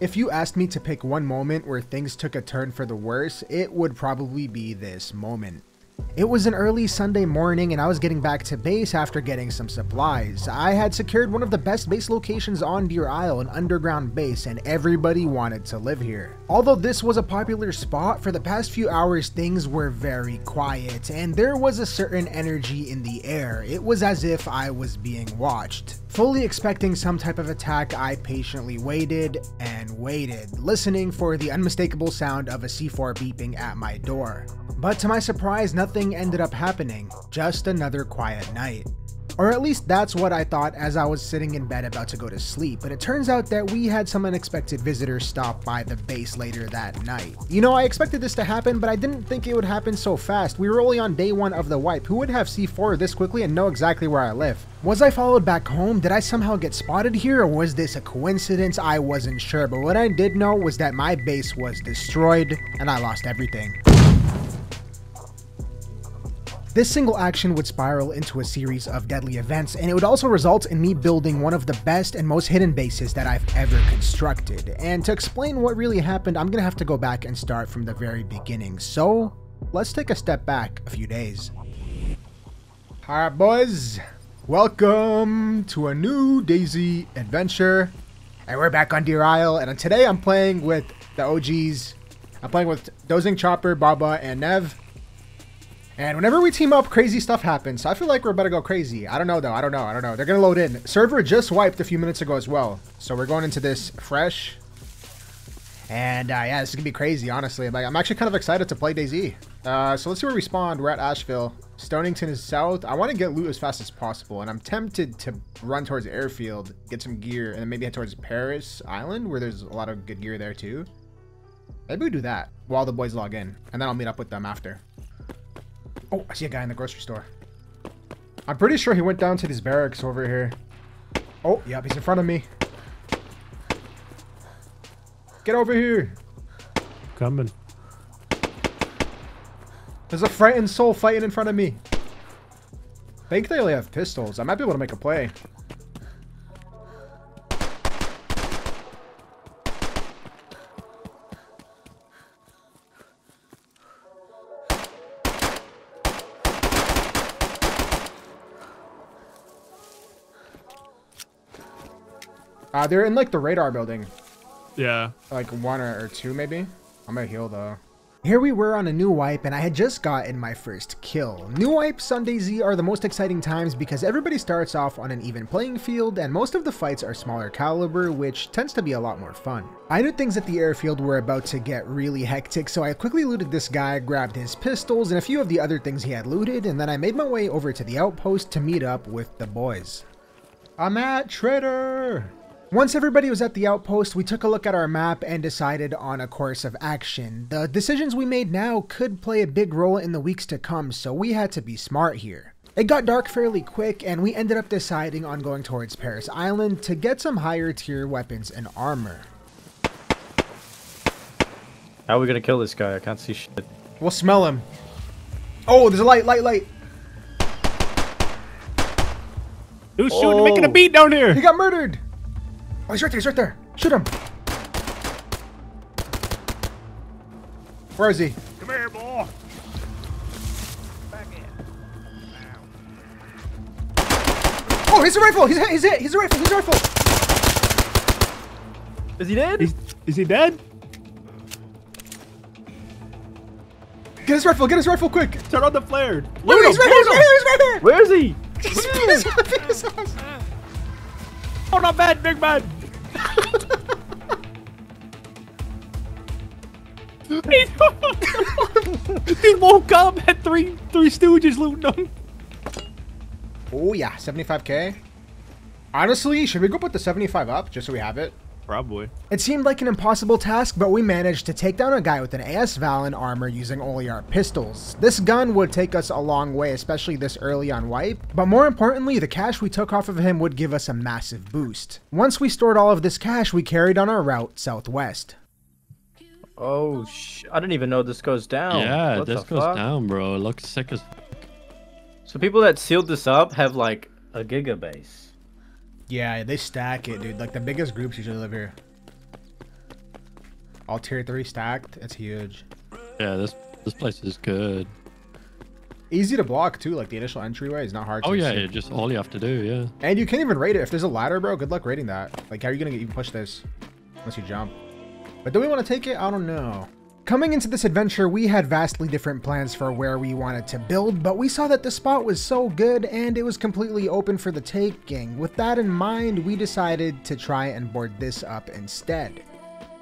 If you asked me to pick one moment where things took a turn for the worse, it would probably be this moment. It was an early Sunday morning and I was getting back to base after getting some supplies. I had secured one of the best base locations on Deer Isle, an underground base, and everybody wanted to live here. Although this was a popular spot, for the past few hours things were very quiet and there was a certain energy in the air. It was as if I was being watched. Fully expecting some type of attack, I patiently waited and waited, listening for the unmistakable sound of a C4 beeping at my door. But to my surprise, nothing ended up happening, just another quiet night. Or at least that's what I thought as I was sitting in bed about to go to sleep, but it turns out that we had some unexpected visitors stop by the base later that night. You know, I expected this to happen, but I didn't think it would happen so fast. We were only on day one of the wipe. Who would have C4 this quickly and know exactly where I live? Was I followed back home? Did I somehow get spotted here, or was this a coincidence? I wasn't sure, but what I did know was that my base was destroyed and I lost everything. This single action would spiral into a series of deadly events, and it would also result in me building one of the best and most hidden bases that I've ever constructed. And to explain what really happened, I'm gonna have to go back and start from the very beginning. So, let's take a step back a few days. Alright boys, welcome to a new DayZ adventure. And we're back on Deer Isle, and today I'm playing with the OGs. I'm playing with Dozing Chopper, Baba, and Nev. And whenever we team up, crazy stuff happens. So I feel like we're about to go crazy. I don't know, though. I don't know. I don't know. They're going to load in. Server just wiped a few minutes ago as well. So we're going into this fresh. And uh, yeah, this is going to be crazy, honestly. Like, I'm actually kind of excited to play DayZ. Uh, so let's see where we spawned. We're at Asheville. Stonington is south. I want to get loot as fast as possible. And I'm tempted to run towards airfield, get some gear, and then maybe head towards Paris Island, where there's a lot of good gear there too. Maybe we do that while the boys log in. And then I'll meet up with them after. Oh, I see a guy in the grocery store. I'm pretty sure he went down to these barracks over here. Oh, yep, he's in front of me. Get over here. Coming. There's a frightened soul fighting in front of me. I think they only have pistols. I might be able to make a play. Uh, they're in like the radar building. Yeah. Like one or, or two maybe. I'm gonna heal though. Here we were on a new wipe and I had just gotten my first kill. New wipes on DayZ are the most exciting times because everybody starts off on an even playing field and most of the fights are smaller caliber which tends to be a lot more fun. I knew things at the airfield were about to get really hectic so I quickly looted this guy, grabbed his pistols and a few of the other things he had looted and then I made my way over to the outpost to meet up with the boys. I'm at Trader! Once everybody was at the outpost, we took a look at our map and decided on a course of action. The decisions we made now could play a big role in the weeks to come, so we had to be smart here. It got dark fairly quick, and we ended up deciding on going towards Paris Island to get some higher tier weapons and armor. How are we gonna kill this guy? I can't see shit. We'll smell him. Oh, there's a light, light, light. Who's shooting, Oh. making a oh. beat down here? He got murdered. Oh, he's right there, he's right there. Shoot him. Where is he? Come here, boy. Back in. Oh, he's a rifle. He's hit. He's hit. He's a rifle. He's a rifle. Is he dead? Is, is he dead? Get his rifle. Get his rifle quick. Turn on the flare. No, Loot he's him, right here. He's loot right here. He's right here. Where is he? He's beat his- beat his ass. Oh, not bad, big man. He's- he woke up had three three stooges looting him. Oh yeah, 75k. Honestly, should we go put the 75 up just so we have it? Probably. It seemed like an impossible task, but we managed to take down a guy with an AS Valen armor using only our pistols. This gun would take us a long way, especially this early on wipe, but more importantly, the cash we took off of him would give us a massive boost. Once we stored all of this cash, we carried on our route southwest. Oh sh! I didn't even know this goes down. Yeah, What this goes fuck? down, bro. It looks sick as. So people that sealed this up have like a gigabase. Yeah, they stack it, dude. Like the biggest groups usually live here. All tier three stacked. It's huge. Yeah, this this place is good. Easy to block too. Like the initial entryway is not hard. Oh to yeah, yeah, just all you have to do, yeah. And you can't even rate it. If there's a ladder, bro, good luck rating that. Like, how are you gonna even push this? Unless you jump. But do we want to take it? I don't know. Coming into this adventure, we had vastly different plans for where we wanted to build, but we saw that the spot was so good and it was completely open for the taking. With that in mind, we decided to try and board this up instead.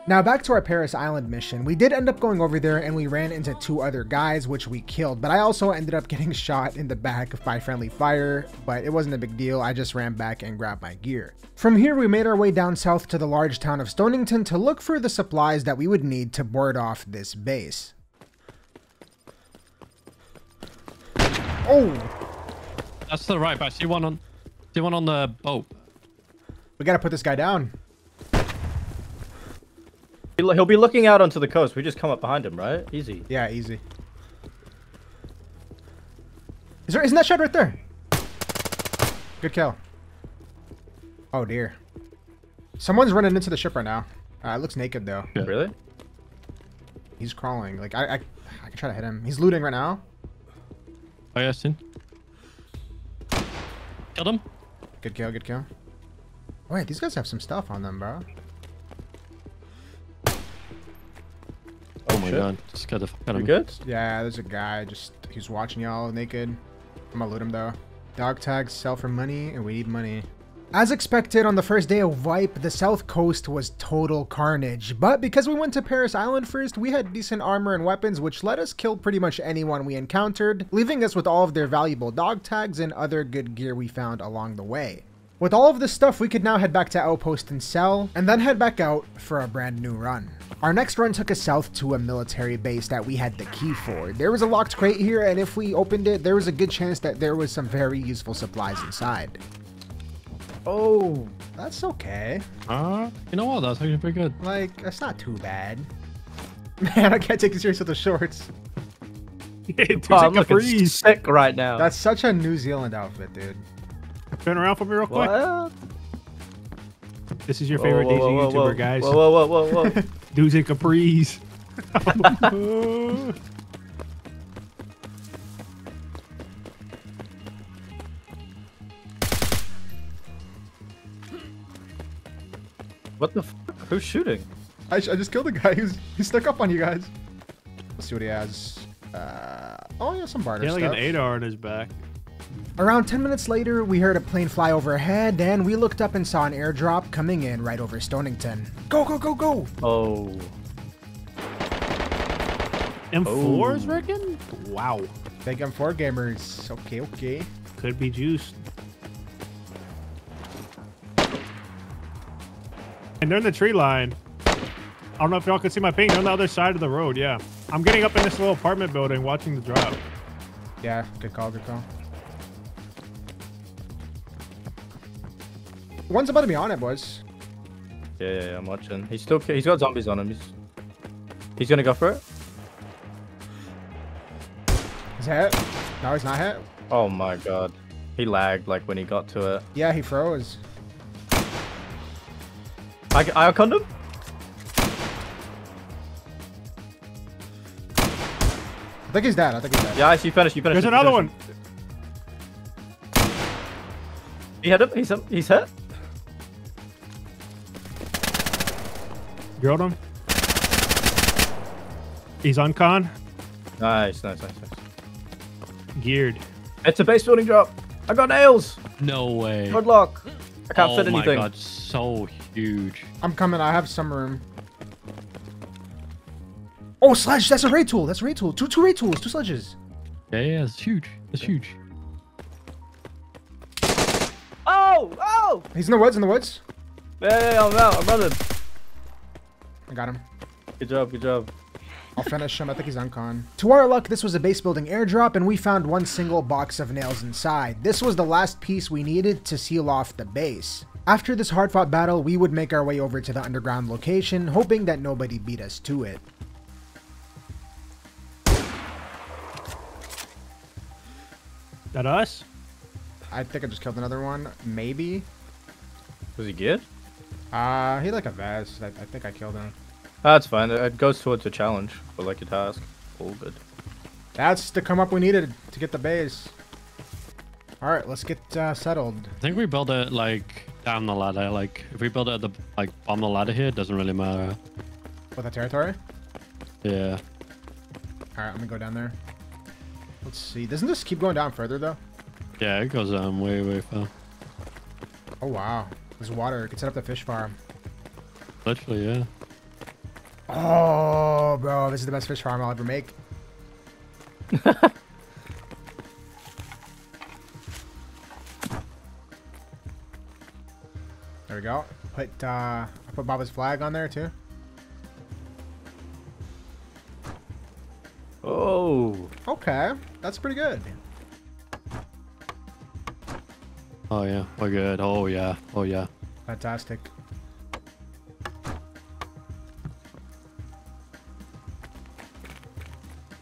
Now back to our Paris Island mission. We did end up going over there and we ran into two other guys which we killed, but I also ended up getting shot in the back by friendly fire, but it wasn't a big deal. I just ran back and grabbed my gear. From here we made our way down south to the large town of Stonington to look for the supplies that we would need to board off this base. Oh, That's the right, but I see one on see one on the boat. we gotta put this guy down. He'll, he'll be looking out onto the coast. We just come up behind him, right? Easy. Yeah, easy. Is there, isn't that shot right there? Good kill. Oh dear. Someone's running into the ship right now. Uh, it looks naked though. Yeah. Really? He's crawling. Like I, I, I can try to hit him. He's looting right now. Oh yeah, seen. Killed him. Good kill. Good kill. Wait, these guys have some stuff on them, bro. My god. Just got the fuck out of him. good? Yeah, there's a guy just he's watching y'all naked. I'm gonna loot him though. Dog tags sell for money, and we need money. As expected, on the first day of Vipe, the south coast was total carnage. But because we went to Paris Island first, we had decent armor and weapons, which let us kill pretty much anyone we encountered, leaving us with all of their valuable dog tags and other good gear we found along the way. With all of this stuff, we could now head back to Outpost and sell, and then head back out for a brand new run. Our next run took us south to a military base that we had the key for. There was a locked crate here, and if we opened it, there was a good chance that there was some very useful supplies inside. Oh, that's okay. Uh, you know what? That's actually pretty good. Like, that's not too bad. Man, I can't take you serious with the shorts. It's Oh, like I'm a looking freeze. sick right now. That's such a New Zealand outfit, dude. Turn around for me real quick. what? This is your Whoa, favorite whoa, DayZ whoa, whoa, YouTuber, whoa. guys. Whoa, whoa, whoa, whoa, whoa. Dudes in capris. what the? F Who's shooting? I, I just killed the guy. He's he stuck up on you guys. Let's see what he has. Uh, oh, yeah, some barter He had like stuff. an ADAR on his back. Around 10 minutes later, we heard a plane fly overhead, and we looked up and saw an airdrop coming in right over Stonington. Go, go, go, go! Oh. M4s, Oh. reckon? Wow. Big M4 gamers. Okay, okay. Could be juiced. And they're in the tree line. I don't know if y'all can see my ping. They're on the other side of the road, yeah. I'm getting up in this little apartment building watching the drop. Yeah, good call, good call. One's about to be on it, boys. Yeah, yeah, yeah, I'm watching. He's still. He's got zombies on him. He's. He's gonna go for it. He's hit. No, he's not hit. Oh my god. He lagged like when he got to it. Yeah, he froze. I, I iconned him. I think he's dead. I think he's dead. Yeah, I see. You finished. You finished. There's it, another finished one. He hit him. He's he's hit. Drilled him. He's on con. Nice, nice, nice, nice. Geared. It's a base building drop. I got nails. No way. Good luck. I can't oh fit my anything. god, so huge. I'm coming. I have some room. Oh, sledge! That's a raid tool. That's a raid tool. Two, two raid tools. Two sledges. Yeah, yeah, it's huge. It's huge. Oh, oh! He's in the woods. In the woods. Yeah, yeah, yeah, I'm out. I'm running. I got him. Good job, good job. I'll finish him. I think he's on con. To our luck, this was a base building airdrop, and we found one single box of nails inside. This was the last piece we needed to seal off the base. After this hard fought battle, we would make our way over to the underground location, hoping that nobody beat us to it. That us? I think I just killed another one. Maybe. Was he good? Uh, he like a vest. I, I think I killed him. That's fine. It goes towards a challenge for like a task. All good. That's the come up we needed to get the base. All right, let's get uh, settled. I think we build it like down the ladder. Like if we build it at the like bottom of the ladder here, it doesn't really matter. With the territory? Yeah. All right, I'm gonna go down there. Let's see. Doesn't this keep going down further though? Yeah, it goes um way way far. Oh wow, there's water. You can set up the fish farm. Literally, yeah. Oh, bro, this is the best fish farm I'll ever make. there we go. Put uh, I put Baba's flag on there too. Oh. Okay, that's pretty good. Oh yeah, we're good. Oh yeah, oh yeah. Fantastic.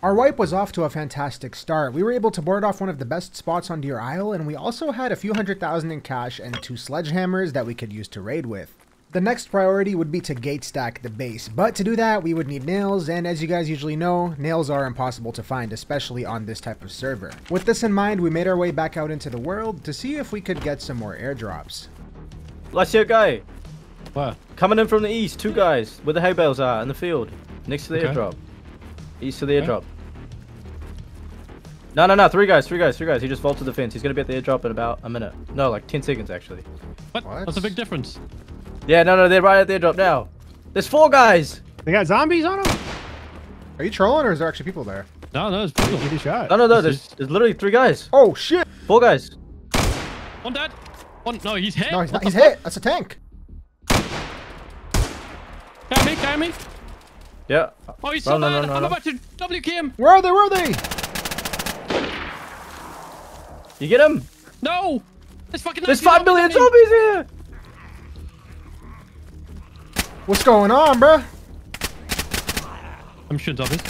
Our wipe was off to a fantastic start. We were able to board off one of the best spots on Deer Isle, and we also had a few hundred thousand in cash and two sledgehammers that we could use to raid with. The next priority would be to gate stack the base, but to do that we would need nails, and as you guys usually know, nails are impossible to find, especially on this type of server. With this in mind, we made our way back out into the world to see if we could get some more airdrops. I see a guy What? coming in from the east. Two guys where the hay bales are in the field next to the Okay. airdrop. East of the Okay. airdrop. No, no, no. Three guys. Three guys. Three guys. He just vaulted the fence. He's gonna be at the airdrop in about a minute. No, like ten seconds actually. What? What? That's a big difference. Yeah, no, no. They're right at the airdrop now. There's four guys. They got zombies on them? Are you trolling or is there actually people there? No, no, it's people. Get a shot. No, no, no. There's, is- there's literally three guys. Oh shit! Four guys. One dead. One. No, he's hit. No, he's What not. He's hit. That's a tank. fuck? Carry me, carry me. Yeah. Oh, he's No, so no, bad. no, no, I'm no. about to WK him. Where are they? Where are they? You get him? No. There's fucking. There's 90 five million zombies zombies here. What's going on, bruh? I'm shooting zombies.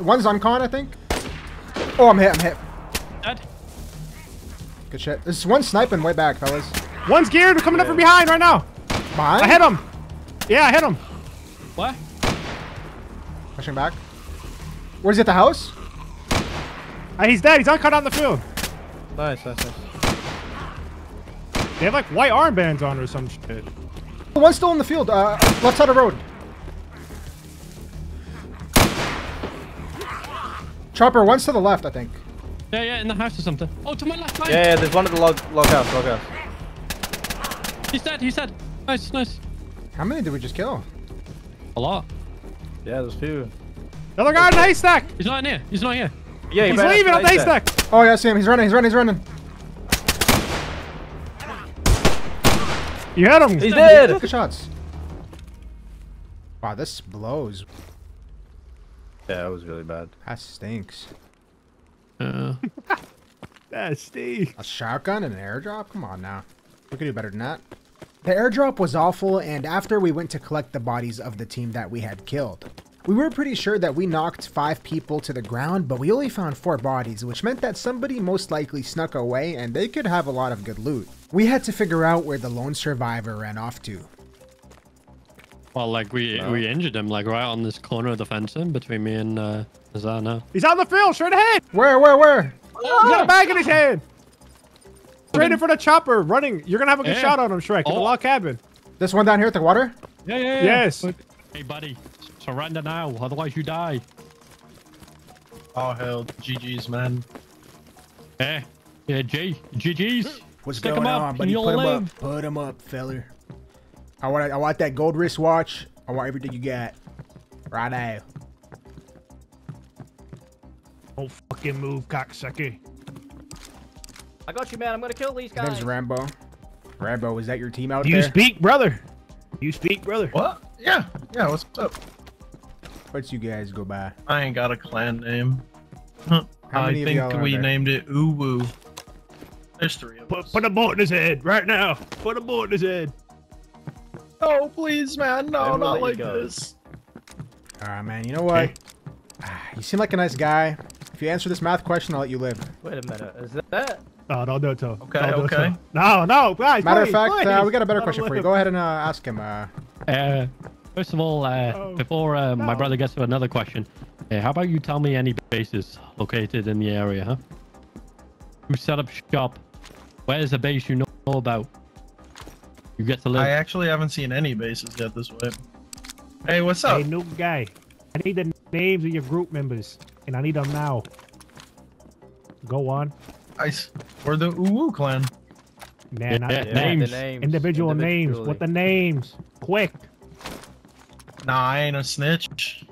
One's on con, I think. Oh, I'm hit. I'm hit. Dead. Good shit. There's one sniping way back, fellas. One's geared. Coming up from behind right now. Behind. I hit him. Yeah, I hit him. What? Pushing back. Where's he at the house? Uh, he's dead. He's uncut on the field. Nice, nice, nice. They have like white armbands on or some shit. One's still in the field. Uh, left side of the road. Chopper, one's to the left, I think. Yeah, yeah, in the house or something. Oh, to my left, line. Yeah, yeah. There's one at the log log house. Log house. He's dead. He's dead. Nice, nice. How many did we just kill? A lot. Yeah, there's a few. Another guy in the haystack. He's not in here. He's not here. Yeah, he He's leaving the on the haystack. Oh, yeah, I see him. He's running. He's running. He's running. You had him. He's dead. Good shots. Wow, this blows. Yeah, that was really bad. That stinks. Uh, That's Steve. A shotgun and an airdrop? Come on now. We could do better than that. The airdrop was awful, and after we went to collect the bodies of the team that we had killed, we were pretty sure that we knocked five people to the ground, but we only found four bodies, which meant that somebody most likely snuck away and they could have a lot of good loot. We had to figure out where the lone survivor ran off to. well, like we we injured him like right on this corner of the fencing between me and uh, Zana. He's on the field, straight ahead. Where, where, where? He's got a bag in his hand. Straight in front of the Chopper, running. You're gonna have a good Yeah. shot on him, Shrek. In the Oh. log cabin. This one down here at the water? Yeah, yeah, yeah. Yes. Hey, buddy, surrender now, otherwise you die. Oh hell, GG's man. Hey, yeah, G, GG's. What's Stick 'em going up on, and buddy? you'll Put 'em live. up. Put 'em up, feller. I want I want that gold wristwatch. I want everything you got. Right now. Don't fucking move, cocksucker. I got you, man. I'm gonna kill these His name's guys. Rambo. Rambo, is that your team out You there? You speak, brother. You speak, brother. What? Yeah, yeah. What's up? What's you guys go by? I ain't got a clan name. Huh. How I of think we there? named it Uwu. There's three of Put, us. put a bullet in his head right now. Put a bullet in his head. Oh please, man, no, Never not like this. Alright, man. You know what? Hey. You seem like a nice guy. If you answer this math question, I'll let you live. Wait a minute. Is that Oh, don't do it to him. Okay, Don't do it to okay. him. No, no, guys. Matter of please, fact, uh, we got a better Let him question for you. Go ahead and uh, ask him. Uh, Uh, first of all, uh, Oh, before uh, my brother gets to another question, uh, how about you tell me any bases located in the area, huh? Who set up shop? Where's a base you know about? You get to live. I actually haven't seen any bases yet this way. Hey, what's up? Hey, new guy. I need the names of your group members, and I need them now. Go on. I s- we're the Uwu clan. Nah, not Yeah, Yeah, Names. The names. individual names. What the names? Quick. Nah, I ain't a snitch.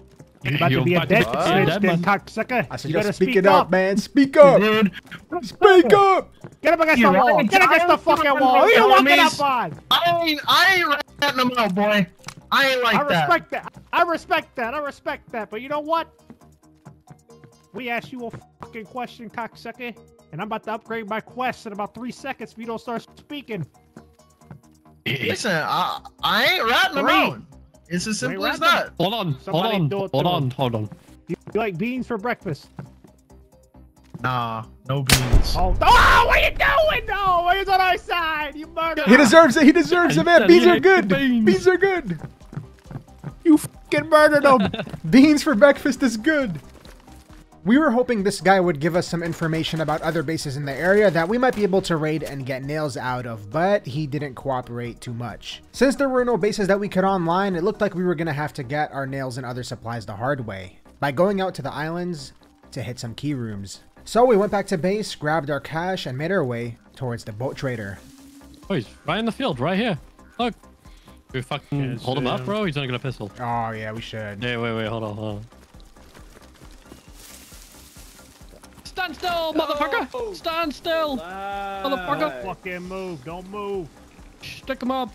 You about to You're be a about to dead be snitch, dead then cocksucker. I said, you just better speak, speak it up, man. Speak up. Dude, Speak up. Get up against You the wall. right. Get against the fucking wall. Who you know walking up on? I ain't, I ain't ratting them out, boy. I ain't like I that. respect that. I respect that. I respect that. But you know what? We asked you a fucking question, cocksucker, and I'm about to upgrade my quest in about three seconds if you don't start speaking. Listen, I, I ain't ratting them Three. out. It's as simple Ain't as that. Hold on, hold on, hold to on, hold on. You, you like beans for breakfast? Nah, no beans. Oh, oh what are you doing? Oh, no, he's on our side. You murderer. He deserves it. He deserves it, man. Beans are good. beans. Beans are good. You fucking murdered him. Beans for breakfast is good. We were hoping this guy would give us some information about other bases in the area that we might be able to raid and get nails out of, but he didn't cooperate too much. Since there were no bases that we could online, it looked like we were gonna have to get our nails and other supplies the hard way, by going out to the islands to hit some key rooms. So we went back to base, grabbed our cash, and made our way towards the boat trader. Oh, he's right in the field, right here. Look. We fucking Yes, hold him up, um, bro. He's not gonna pistol. Oh yeah, we should. Yeah, wait, wait, hold on, hold on. Stand still, motherfucker! Stand still! Motherfucker! fucking move. Don't move. Stick him up!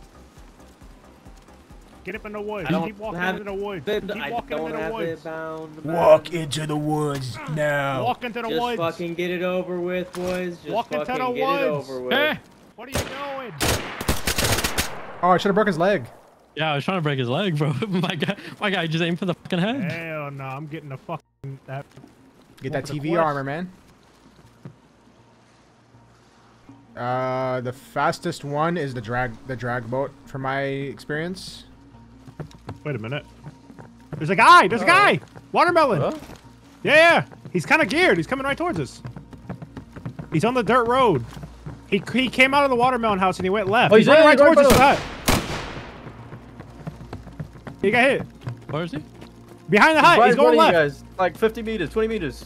Get up in the woods. I don't Keep walking have into the woods. it- Keep I walking don't into the have woods. it bound. Walk into the woods now. Walk into the Just woods. fucking get it over with, boys. Just Walk into fucking the get it woods. over with. Eh! What are you doing? Oh, I should have broke his leg. Yeah, I was trying to break his leg, bro. my guy, my guy just aimed for the fucking head. Hell no, I'm getting the fucking that. Get that TV armor, man. Uh, the fastest one is the drag the drag boat, from my experience. Wait a minute. There's a guy. There's a guy. Watermelon. Huh? Yeah, yeah. He's kind of geared. He's coming right towards us. He's on the dirt road. He he came out of the watermelon house and he went left. Oh, he's he's running there, right he's towards right us. Hut. He got hit Where is he? behind the hut. Right He's going of you left. guys. Like 50 meters, 20 meters.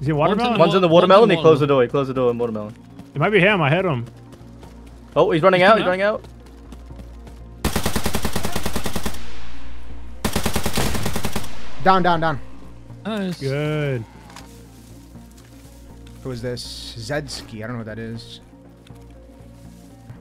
Is he One's in watermelon? the One's in the watermelon. He closed the door. He closed the door in watermelon. It might be him. I hit him. Oh, he's running He's out. He's running out. Down, down, down. Nice. Good. Who is this? Zedsky. I don't know what that is.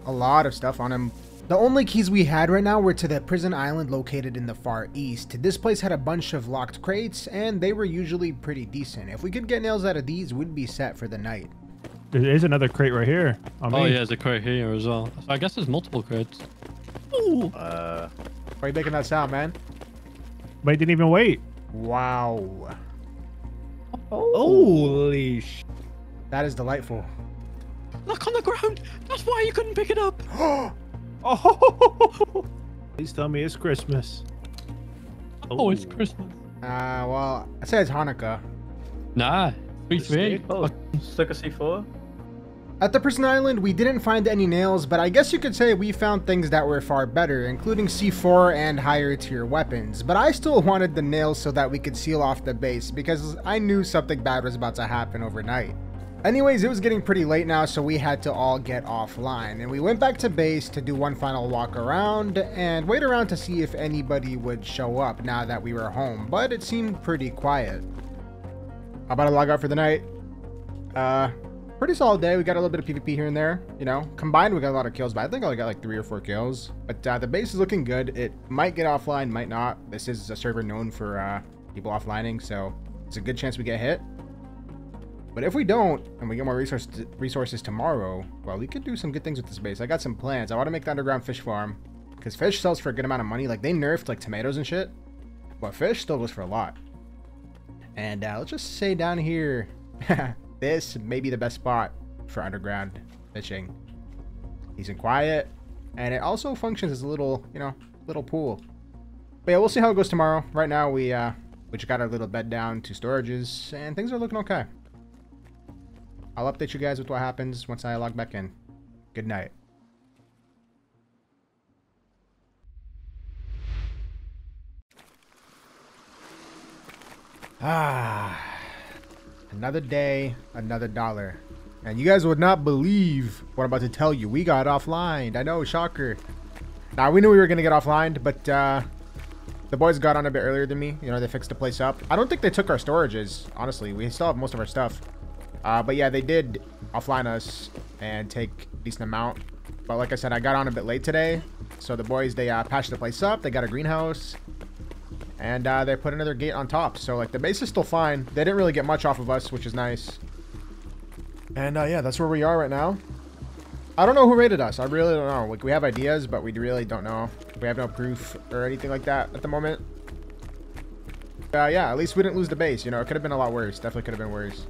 A lot of stuff on him. The only keys we had right now were to the prison island located in the far east. This place had a bunch of locked crates, and they were usually pretty decent. If we could get nails out of these, we'd be set for the night. There is another crate right here. Oh me. yeah, there's a crate here as well. So I guess there's multiple crates. Ooh. Uh, Why are you making that sound, man? But he didn't even wait. Wow. Holy sh! That is delightful. Look on the ground. That's why you couldn't pick it up. Oh! Please tell me it's Christmas. Oh, it's Ooh. Christmas. Uh, well, I say it's Hanukkah. Nah. Three three. oh, stuck a C4. At the prison island, we didn't find any nails, but I guess you could say we found things that were far better, including C4 and higher tier weapons. But I still wanted the nails so that we could seal off the base, because I knew something bad was about to happen overnight. Anyways, it was getting pretty late now, so we had to all get offline, and we went back to base to do one final walk around and wait around to see if anybody would show up now that we were home, but it seemed pretty quiet. How about I log out for the night? Uh, pretty solid day. We got a little bit of PvP here and there. You know, combined we got a lot of kills, but I think I only got like three or four kills. But uh, the base is looking good. It might get offline, might not. This is a server known for uh, people offlining, so it's a good chance we get hit. But if we don't, and we get more resource resources tomorrow, well, we could do some good things with this base. I got some plans. I want to make the underground fish farm because fish sells for a good amount of money. Like they nerfed like tomatoes and shit, but fish still goes for a lot. And uh, let's just say down here, this may be the best spot for underground fishing. Decent quiet, and it also functions as a little, you know, little pool. But yeah, we'll see how it goes tomorrow. Right now, we uh, we just got our little bed down to storages, and things are looking okay. I'll update you guys with what happens once I log back in. Good night. Ah, another day, another dollar. And you guys would not believe what I'm about to tell you. We got offline. I know, shocker. Now, we knew we were going to get offline, but uh, the boys got on a bit earlier than me. You know, they fixed the place up. I don't think they took our storages, honestly. We still have most of our stuff. Uh, but yeah, they did offline us and take decent amount. But like I said, I got on a bit late today. So the boys, they uh, patched the place up. They got a greenhouse. And uh, they put another gate on top. So like the base is still fine. They didn't really get much off of us, which is nice. And uh, yeah, that's where we are right now. I don't know who rated us. I really don't know. Like we have ideas, but we really don't know. We have no proof or anything like that at the moment. Uh, yeah, at least we didn't lose the base. You know, it could have been a lot worse. Definitely could have been worse.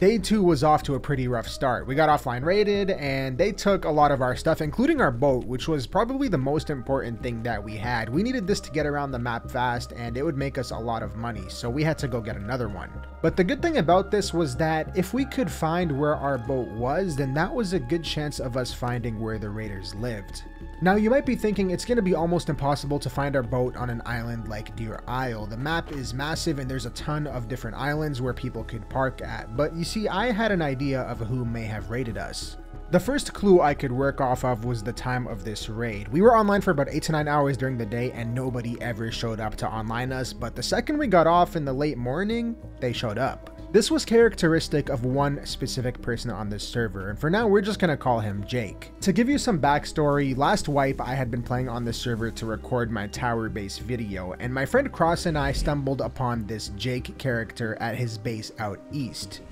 Day two was off to a pretty rough start. We got offline raided, and they took a lot of our stuff, including our boat, which was probably the most important thing that we had. We needed this to get around the map fast, and it would make us a lot of money, so we had to go get another one. But the good thing about this was that if we could find where our boat was, then that was a good chance of us finding where the raiders lived. Now you might be thinking it's going to be almost impossible to find our boat on an island like Deer Isle. The map is massive and there's a ton of different islands where people could park at, but you see I had an idea of who may have raided us. The first clue I could work off of was the time of this raid. We were online for about 8 to 9 hours during the day and nobody ever showed up to online us, but the second we got off in the late morning, they showed up. This was characteristic of one specific person on this server, and for now we're just gonna call him Jake. To give you some backstory, last wipe I had been playing on this server to record my tower base video, and my friend Cross and I stumbled upon this Jake character at his base out east.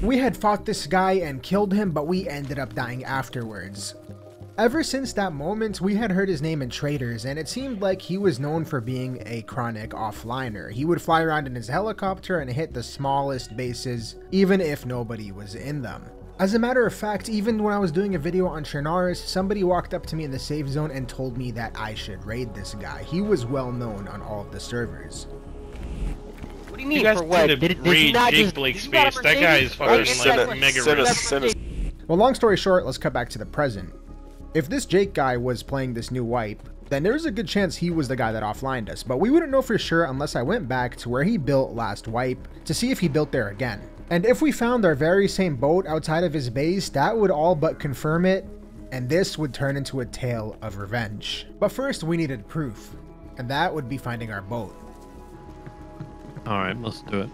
We had fought this guy and killed him, but we ended up dying afterwards. Ever since that moment, we had heard his name in traders, and it seemed like he was known for being a chronic offliner. He would fly around in his helicopter and hit the smallest bases, even if nobody was in them. As a matter of fact, even when I was doing a video on Chernarus, somebody walked up to me in the safe zone and told me that I should raid this guy. He was well known on all of the servers. What do you mean You guys for what? could Did, did not Jake just, Blake's did you not face. That guy is fucking Right? like mega Send us- rich. send us- Well, long story short, let's cut back to the present. If this Jake guy was playing this new wipe, then there's a good chance he was the guy that offlined us, but we wouldn't know for sure unless I went back to where he built last wipe to see if he built there again. And if we found our very same boat outside of his base, that would all but confirm it, and this would turn into a tale of revenge. But first, we needed proof, and that would be finding our boat. All right, let's do it.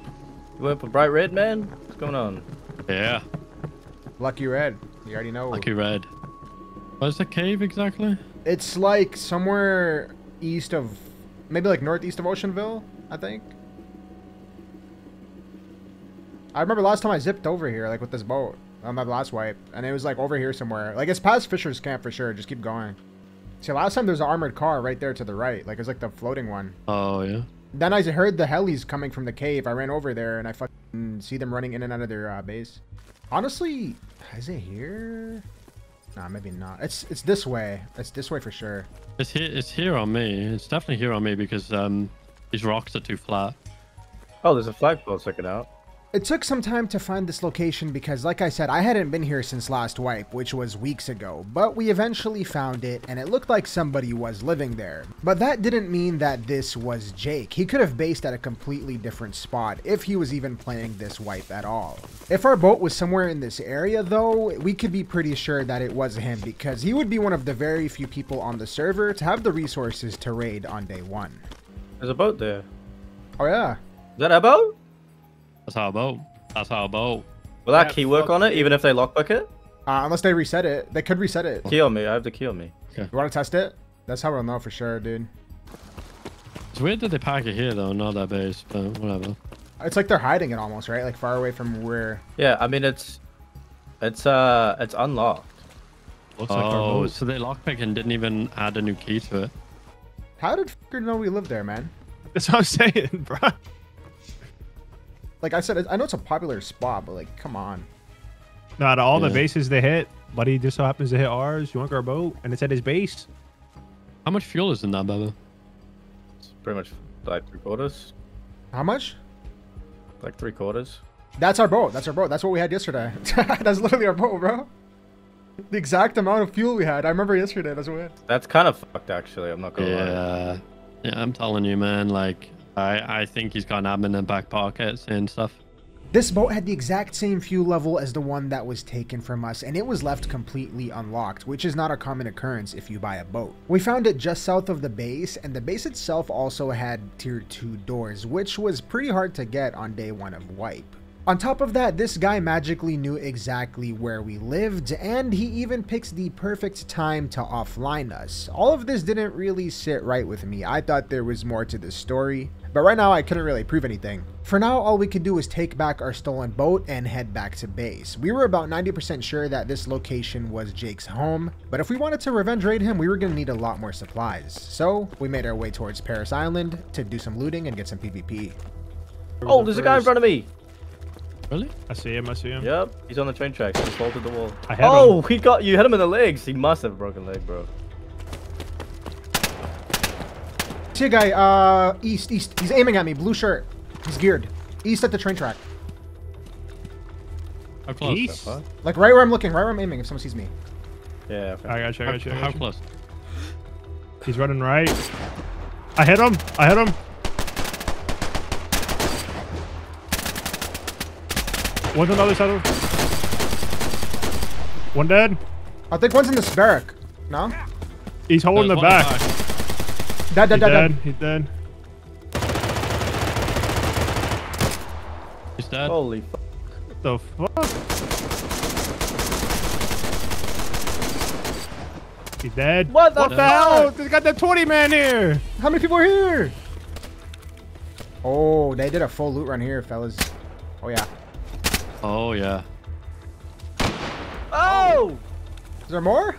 You went for bright red, man? What's going on? Yeah, Lucky Red, you already know. lucky red. Where's the cave exactly? It's like somewhere east of, maybe like northeast of Oceanville, I think. I remember last time I zipped over here, like with this boat on my last wipe, and it was like over here somewhere. Like it's past Fisher's Camp for sure. Just keep going. See, last time there was an armored car right there to the right, like it's like the floating one. Oh yeah. Then I heard the helis coming from the cave. I ran over there and I fucking see them running in and out of their uh, base. Honestly, is it here? Nah, maybe not. It's it's this way. It's this way for sure. It's here. It's here on me. It's definitely here on me because um, these rocks are too flat. Oh, there's a flagpole sticking out. It took some time to find this location because, like I said, I hadn't been here since last wipe, which was weeks ago, but we eventually found it and it looked like somebody was living there. But that didn't mean that this was Jake. He could have based at a completely different spot if he was even playing this wipe at all. If our boat was somewhere in this area though, we could be pretty sure that it was him because he would be one of the very few people on the server to have the resources to raid on day one. There's a boat there. Oh yeah. Is that a boat? That's our boat. That's our boat. Will that Yeah, key work on it, even if they lockpick it? Uh, unless they reset it. They could reset it. Key on me. I have the key on me. You want to test it? That's how we'll know for sure, dude. It's weird that they pack it here though, not that base, but whatever. It's like they're hiding it almost, right? Like far away from where. Yeah, I mean it's, it's uh, it's unlocked. Looks like our Oh, boat. so they lockpick and didn't even add a new key to it. How did fucker know we lived there, man? That's what I'm saying, bro. Like I said, I know it's a popular spot, but like, come on. No, out of all Yeah. the bases they hit, Buddy just so happens to hit ours. You want our boat, and it's at his base. How much fuel is in that, Bubba? It's pretty much like three quarters. How much? Like three quarters. That's our boat. That's our boat. That's what we had yesterday. that's literally our boat, bro. The exact amount of fuel we had. I remember yesterday. That's what we had. That's kind of fucked, actually. I'm not gonna lie. Yeah. Yeah, I'm telling you, man. Like, I, I think he's got an admin in back pockets and stuff. This boat had the exact same fuel level as the one that was taken from us, and it was left completely unlocked, which is not a common occurrence if you buy a boat. We found it just south of the base, and the base itself also had tier 2 doors, which was pretty hard to get on day 1 of wipe. On top of that, this guy magically knew exactly where we lived, and he even picks the perfect time to offline us. All of this didn't really sit right with me. I thought there was more to the story, but right now I couldn't really prove anything. For now, all we could do was take back our stolen boat and head back to base. We were about 90% sure that this location was Jake's home, but if we wanted to revenge raid him, we were gonna need a lot more supplies. So, we made our way towards Paris Island to do some looting and get some PvP. Oh, there's a guy in front of me. Really? I see him. I see him. Yep, he's on the train tracks. He bolted the wall. I oh, him. he got you. Hit him in the legs. He must have a broken leg, bro. See a guy, uh, east, east. He's aiming at me, blue shirt. He's geared. East at the train track. How close? East? Like right where I'm looking, right where I'm aiming if someone sees me. Yeah. Okay. I got you. I got you. How close? He's running right. I hit him. I hit him. One's on the other side of One dead. I think one's in this barrack. No? He's holding There's the one in back. Dead, dead, He's dead, dead. dead. He's dead. He's dead. Holy. fuck. What the fuck? He's dead. What the What the hell? They got the 20 man here. How many people are here? Oh, they did a full loot run here, fellas. Oh, yeah. Oh, yeah. oh! Is there more?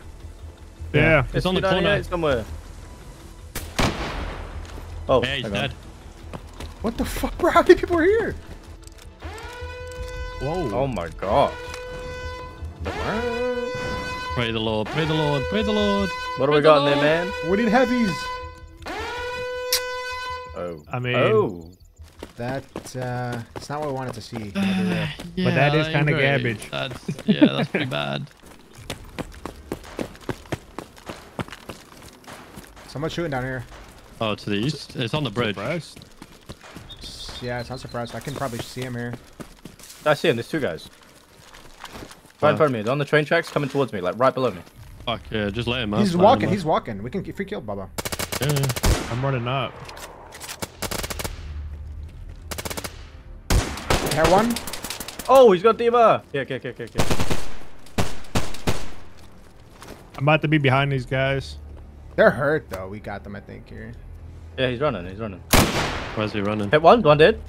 Yeah. It's on the 298 corner. somewhere. Oh, Yeah, he's dead. What the fuck, bro? How many people are here? Whoa. Oh my god. Pray the Lord. Pray the Lord. Pray the Lord. What do we got in there, man? We need heavies. Oh. I mean- Oh. That, uh, it's not what we wanted to see. Yeah, that is kinda garbage. That's, yeah, that's pretty bad. Someone's shooting down here. Oh, to the east? It's on the bridge. Surprised. Yeah, it's not surprised. I can probably see him here. I see him. There's two guys. Right in uh. front of me. They're on the train tracks coming towards me, like right below me. Fuck, yeah, just let him up. He's walking. up. He's walking. We can free kill Bubba. Yeah. I'm running up. Hair one. Oh, he's got Diva. Yeah, okay, okay, okay, okay. I'm about to be behind these guys. They're hurt though. We got them, I think here. Yeah, he's running. He's running. Where's he running? Hit one. One dead.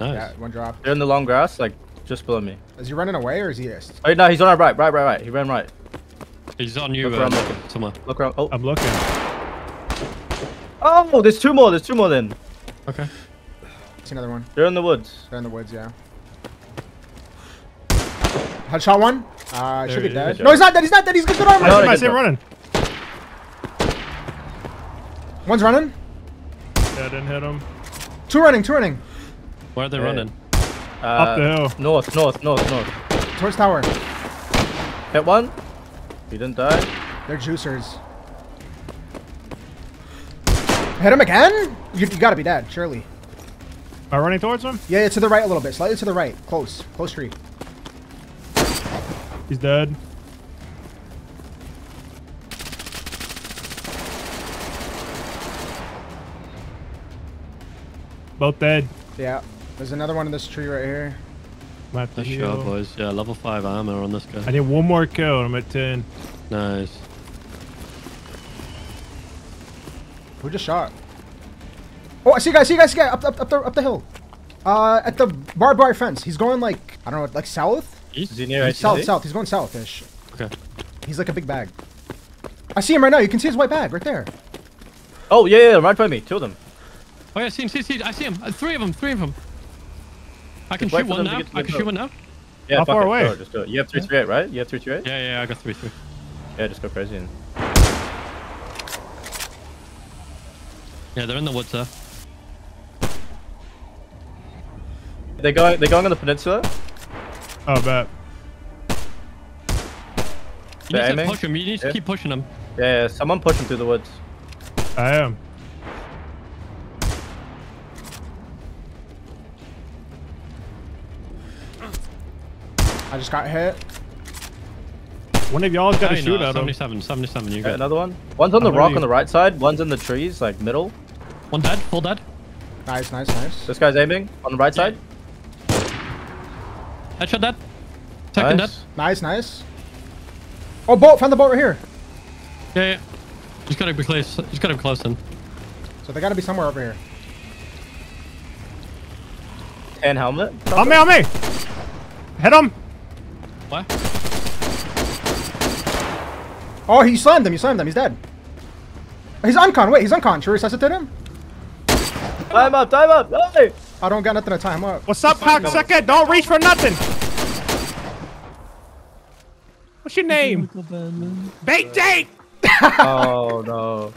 Nice. Yeah, one drop. They're in the long grass, like just below me. Is he running away or is he? Just... Oh no, he's on our right, right, right, right. He ran right. He's on you, Look where I'm uh, looking. somewhere. Look around. Oh, I'm looking. oh, there's two more. There's two more. Then Okay. See another one. they're in the woods. They're in the woods. Yeah. Headshot one. Uh, should be dead. No, he's not dead. He's not dead. He's got good I armor. know see they him. I get see him running. One's running. Yeah, I didn't hit him. Two running. Two running. Where are they Hey. running? Uh, Up the hill. North, north, north, north. Towards tower. Hit one. He didn't die. They're juicers. Hit him again? You, you gotta be dead, surely. Am I running towards him? Yeah, yeah, to the right a little bit. Slightly to the right. Close. Close tree. He's dead. Both dead. Yeah. There's another one in this tree right here. I'm at the Nice shot, boys. Yeah, level 5 armor on this guy. I need one more kill and I'm at 10. Nice. Who just shot? Oh, I see a guy, I see a guy, I see a guy up, up, up, the, up the hill. Uh, at the barbed wire fence. He's going like, I don't know, like south? Is East? he near He's south, south. He's going south-ish. Okay. He's like a big bag. I see him right now. You can see his white bag right there. Oh yeah, yeah, right by me. Two of them. Oh, yeah, see him, see, see. I see him. Uh, Three of them, three of them. I can Just shoot one now. I can boat. shoot one now. Yeah, How far it, away? go, just go. You have three three eight, right? You have three three eight. Yeah, yeah, I got three three. Yeah, just go crazy. And... Yeah, they're in the woods there. They're going they're going on the peninsula. Oh, bet. You They're need to push them. You need to Yeah. keep pushing them. Yeah, yeah, someone pushing through the woods. I am. I just got hit. One of y'all's got to Hey, shoot at him. 77, 77. You Okay, got another one. One's on the rock many? on the right side. One's in the trees, like middle. one dead, full dead. Nice, nice, nice. This guy's aiming on the right side. Headshot dead. Second Nice. Nice, nice. Oh, boat! Found the boat right here. Yeah, yeah. Just gotta be close. Just gotta be close then. So they gotta be somewhere over here. And helmet. On me, on me! Hit him! What? Oh, he slammed him. He slammed him. He's dead. He's uncon. Wait, he's uncon. Should we resuscitate him? Time up, time up. Hey! I don't got nothing to tie him up. What's up, cocksucker? Don't reach for nothing! What's your name? Bait Jake! oh no.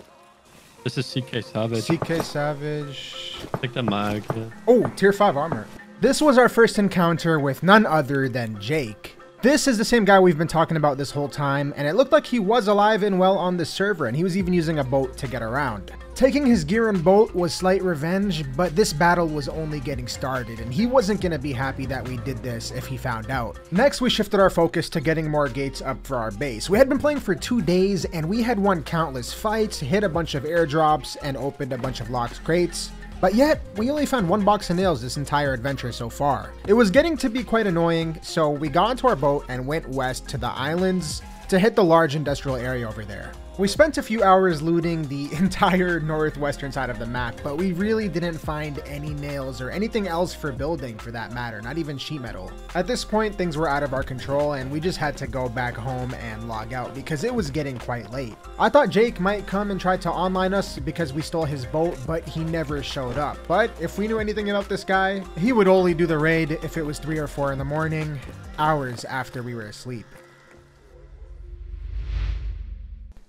This is CK Savage. CK Savage. Take the mag. Oh, tier 5 armor. This was our first encounter with none other than Jake. This is the same guy we've been talking about this whole time, and it looked like he was alive and well on the server, and he was even using a boat to get around. Taking his gear and boat was slight revenge, but this battle was only getting started, and he wasn't gonna be happy that we did this if he found out. Next, we shifted our focus to getting more gates up for our base. We had been playing for two days, and we had won countless fights, hit a bunch of airdrops, and opened a bunch of locked crates. But yet, we only found one box of nails this entire adventure so far. It was getting to be quite annoying, so we got onto our boat and went west to the islands to hit the large industrial area over there. We spent a few hours looting the entire northwestern side of the map, but we really didn't find any nails or anything else for building for that matter, not even sheet metal. At this point, things were out of our control and we just had to go back home and log out because it was getting quite late. I thought Jake might come and try to online us because we stole his boat, but he never showed up. But if we knew anything about this guy, he would only do the raid if it was 3 or 4 in the morning, hours after we were asleep.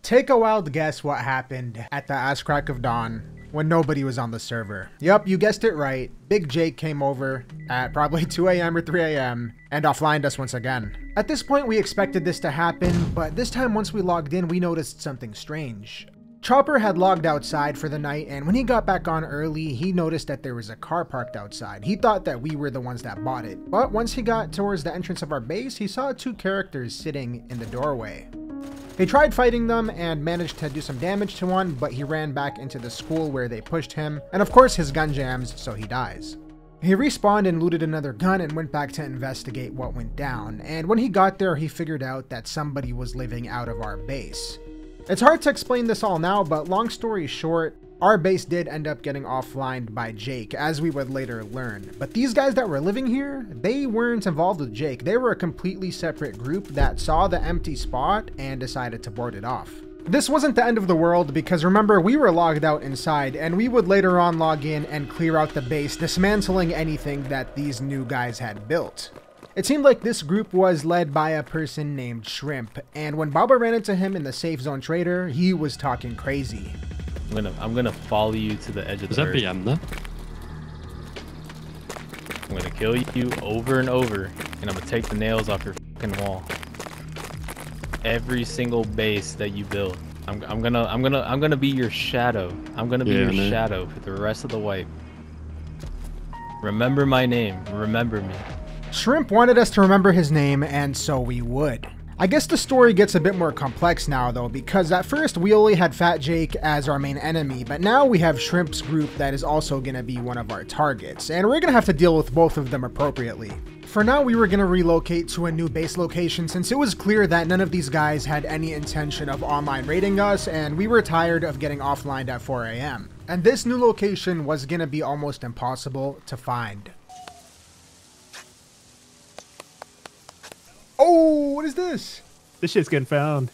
Take a wild guess what happened at the ass crack of dawn when nobody was on the server. Yup, you guessed it right. Big Jake came over at probably 2 a.m. or 3 a.m. and offlined us once again. At this point, we expected this to happen, but this time once we logged in, we noticed something strange. Chopper had logged outside for the night, and when he got back on early, he noticed that there was a car parked outside. He thought that we were the ones that bought it. But once he got towards the entrance of our base, he saw two characters sitting in the doorway. He tried fighting them and managed to do some damage to one, but he ran back into the school where they pushed him, and of course his gun jams, so he dies. He respawned and looted another gun and went back to investigate what went down, and when he got there, he figured out that somebody was living out of our base. It's hard to explain this all now, but long story short, our base did end up getting offlined by Jake, as we would later learn. But these guys that were living here, they weren't involved with Jake. They were a completely separate group that saw the empty spot and decided to board it off. This wasn't the end of the world because remember, we were logged out inside and we would later on log in and clear out the base, dismantling anything that these new guys had built. It seemed like this group was led by a person named Shrimp, and when Baba ran into him in the safe zone trader, he was talking crazy. I'm gonna I'm gonna follow you to the edge of Is the that earth. BM? I'm gonna kill you over and over, and I'm gonna take the nails off your fucking wall. Every single base that you build, I'm, I'm gonna I'm gonna I'm gonna be your shadow. I'm gonna be Yeah, your man. shadow for the rest of the wipe. Remember my name. Remember me. Shrimp wanted us to remember his name, and so we would. I guess the story gets a bit more complex now, though, because at first we only had Fat Jake as our main enemy, but now we have Shrimp's group that is also gonna be one of our targets, and we're gonna have to deal with both of them appropriately. For now, we were gonna relocate to a new base location since it was clear that none of these guys had any intention of online raiding us, and we were tired of getting offlined at 4 a.m. And this new location was gonna be almost impossible to find. Oh, what is this? This shit's getting found.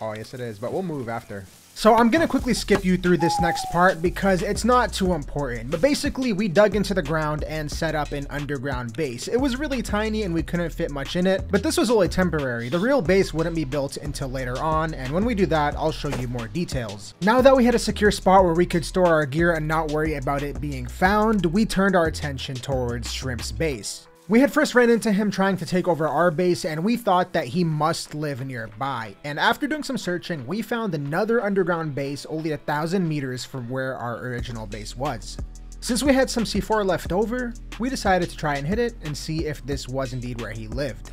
Oh, yes, it is, but we'll move after. So I'm gonna quickly skip you through this next part because it's not too important. But basically, we dug into the ground and set up an underground base. It was really tiny and we couldn't fit much in it, but this was only temporary. The real base wouldn't be built until later on, and when we do that, I'll show you more details. Now that we had a secure spot where we could store our gear and not worry about it being found, we turned our attention towards Shrimp's base. We had first ran into him trying to take over our base and we thought that he must live nearby. And after doing some searching, we found another underground base only a thousand meters from where our original base was. Since we had some C4 left over, we decided to try and hit it and see if this was indeed where he lived.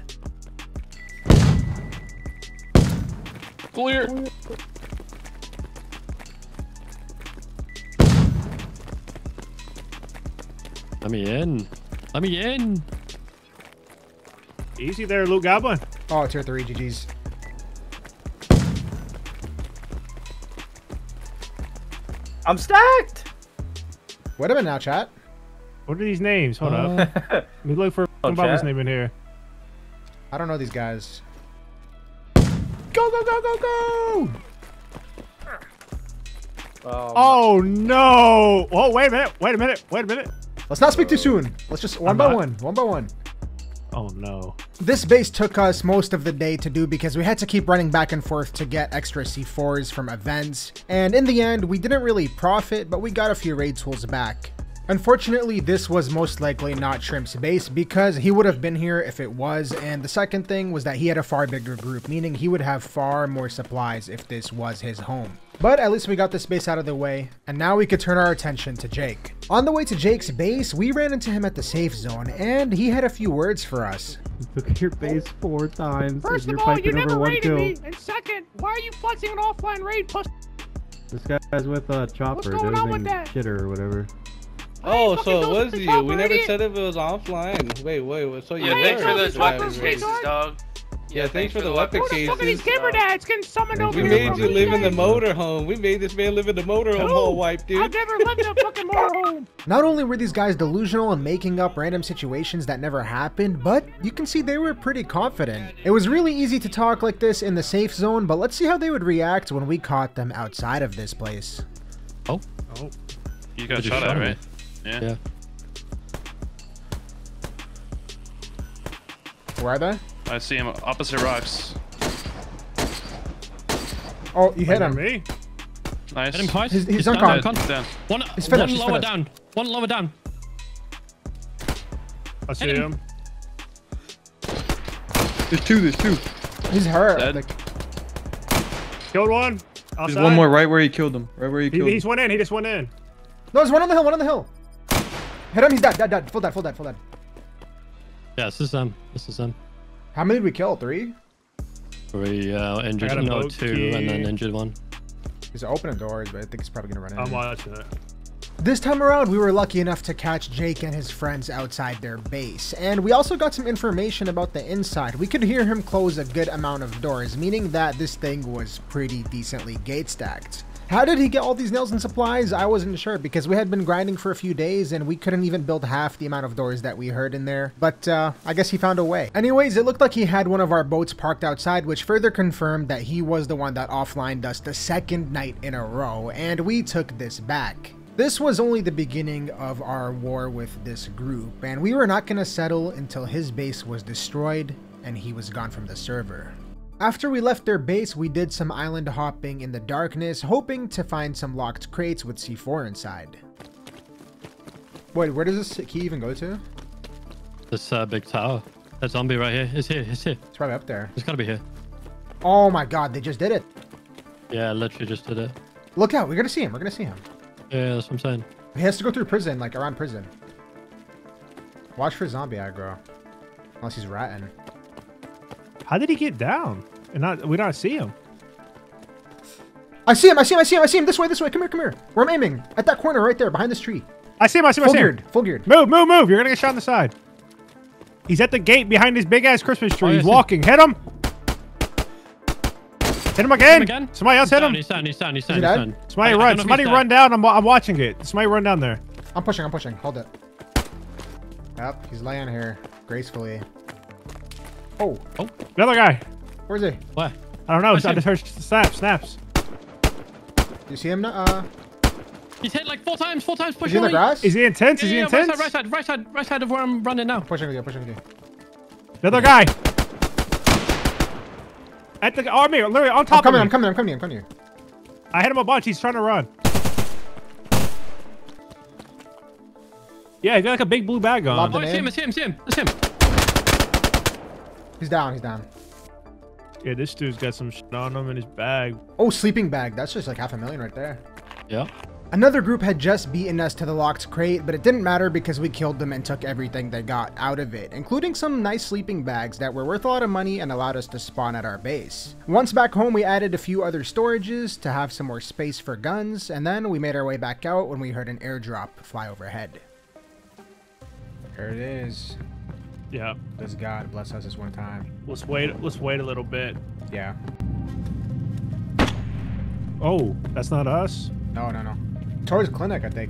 Clear. Let me in. Let me in. Easy there, Luke Goblin. Oh, tier 3 GG's. I'm stacked. Wait a minute now, chat. What are these names? Hold Uh, up. Let me look for Oh, Bubba's name in here. I don't know these guys. Go, go, go, go, go! Um, Oh no! Oh wait a minute! Wait a minute! Wait a minute! Let's not speak too soon. Let's just one I'm by not. one, one by one. Oh no! This base took us most of the day to do because we had to keep running back and forth to get extra C4s from events. And in the end, we didn't really profit, but we got a few raid tools back. Unfortunately, this was most likely not Shrimp's base because he would have been here if it was, and the second thing was that he had a far bigger group, meaning he would have far more supplies if this was his home. But at least we got this base out of the way, and now we could turn our attention to Jake. On the way to Jake's base, we ran into him at the safe zone, and he had a few words for us. Took your base four times. First of all, you never one raided me, and second, why are you flexing an offline raid? Puss? This guy's with a chopper. going on with that? Shitter or whatever. Oh, oh so it was you. We never said if it was offline. Wait, wait, wait. So you Yeah, I thanks ain't for those the weapon chopper's cases, uh, dog. Yeah, thanks for the weapon Who the cases. fuck are these gamer dads getting summoned over We made you these live in the days? motorhome. We made this man live in the motorhome Who? all wipe, I've dude. never lived in a fucking motorhome. Not only were these guys delusional and making up random situations that never happened, but you can see they were pretty confident. It was really easy to talk like this in the safe zone, but let's see how they would react when we caught them outside of this place. Oh, Oh. You got shot shot at, me? right? Yeah. yeah. Where are they? I see him opposite rocks. Oh, you hit Wait, him. Me? Nice. Hit him twice. He's- he's down, uncon. uncon. Down. One, He's one finished, he's lower down. One lower down. I see him. him. There's two, there's two. He's hurt. Dead. Like, Killed one. There's one more right where he killed him. Right where he He, killed he's him. went in. He just went in. no, there's one on the hill, one on the hill. Hit him, he's dead, dead, dead. Full dead, full dead, full dead. Yeah, this is them. This is them. How many did we kill? Three? Three uh, injured. No, boat two, and then injured one. He's opening doors, but I think he's probably gonna run in. I'm watching it. This time around, we were lucky enough to catch Jake and his friends outside their base, and we also got some information about the inside. We could hear him close a good amount of doors, meaning that this thing was pretty decently gate stacked. How did he get all these nails and supplies? I wasn't sure because we had been grinding for a few days and we couldn't even build half the amount of doors that we heard in there. But uh, I guess he found a way. Anyways, it looked like he had one of our boats parked outside, which further confirmed that he was the one that offlined us the second night in a row, and we took this back. This was only the beginning of our war with this group, and we were not going to settle until his base was destroyed and he was gone from the server. After we left their base, we did some island hopping in the darkness, hoping to find some locked crates with C4 inside. Wait, where does this key even go to? This uh, big tower. That zombie right here. It's here. It's here. It's probably up there. It's gotta be here. Oh my god, they just did it. Yeah, literally just did it. Look out, we're gonna see him, we're gonna see him. Yeah, that's what I'm saying. He has to go through prison, like around prison. Watch for zombie aggro. Unless he's ratting. How did he get down? And not we don't see him. I see him, I see him, I see him, I see him. This way, this way. Come here, come here. Where I'm aiming. At that corner right there, behind this tree. I see him. I see him. I Full see him. geared, full geared. Move, move, move. You're gonna get shot on the side. He's at the gate behind his big ass Christmas tree. Oh, He's I see. walking. Hit him. Hit him again. again? Somebody else hit down, him. He's down. He's down. He's Is down. he He's dead? down. Somebody I- I run. don't know if Somebody run dead. down. I'm, I'm watching it. Somebody run down there. I'm pushing, I'm pushing. Hold it. Yep, he's laying here gracefully. Oh, Oh! Another guy. where's he? Where? I don't know. I I see him. just heard snaps. Snaps. You see him now? Uh, He's hit like four times, four times. Push is he in the grass? Is he intense? Yeah, Is he yeah, intense? Right side, right side, right side, right side of where I'm running now. Pushing with you, pushing with you. The other guy. At the army, literally on I'm top coming, of I'm me. coming, I'm coming, I'm coming. I hit him a bunch. He's trying to run. Yeah, he's got like a big blue bag on. Lobbed Oh, an I see him, in. I see him, I see him. That's him. He's down, he's down. Yeah, this dude's got some shit on him in his bag. Oh, sleeping bag. That's just like half a million right there. Yeah. Another group had just beaten us to the locked crate, but it didn't matter because we killed them and took everything they got out of it, including some nice sleeping bags that were worth a lot of money and allowed us to spawn at our base. Once back home, we added a few other storages to have some more space for guns, and then we made our way back out when we heard an airdrop fly overhead. There it is. Yeah. Does God bless us this one time? Let's wait. Let's wait a little bit. Yeah. Oh, that's not us. No, no, no. Towards clinic, I think.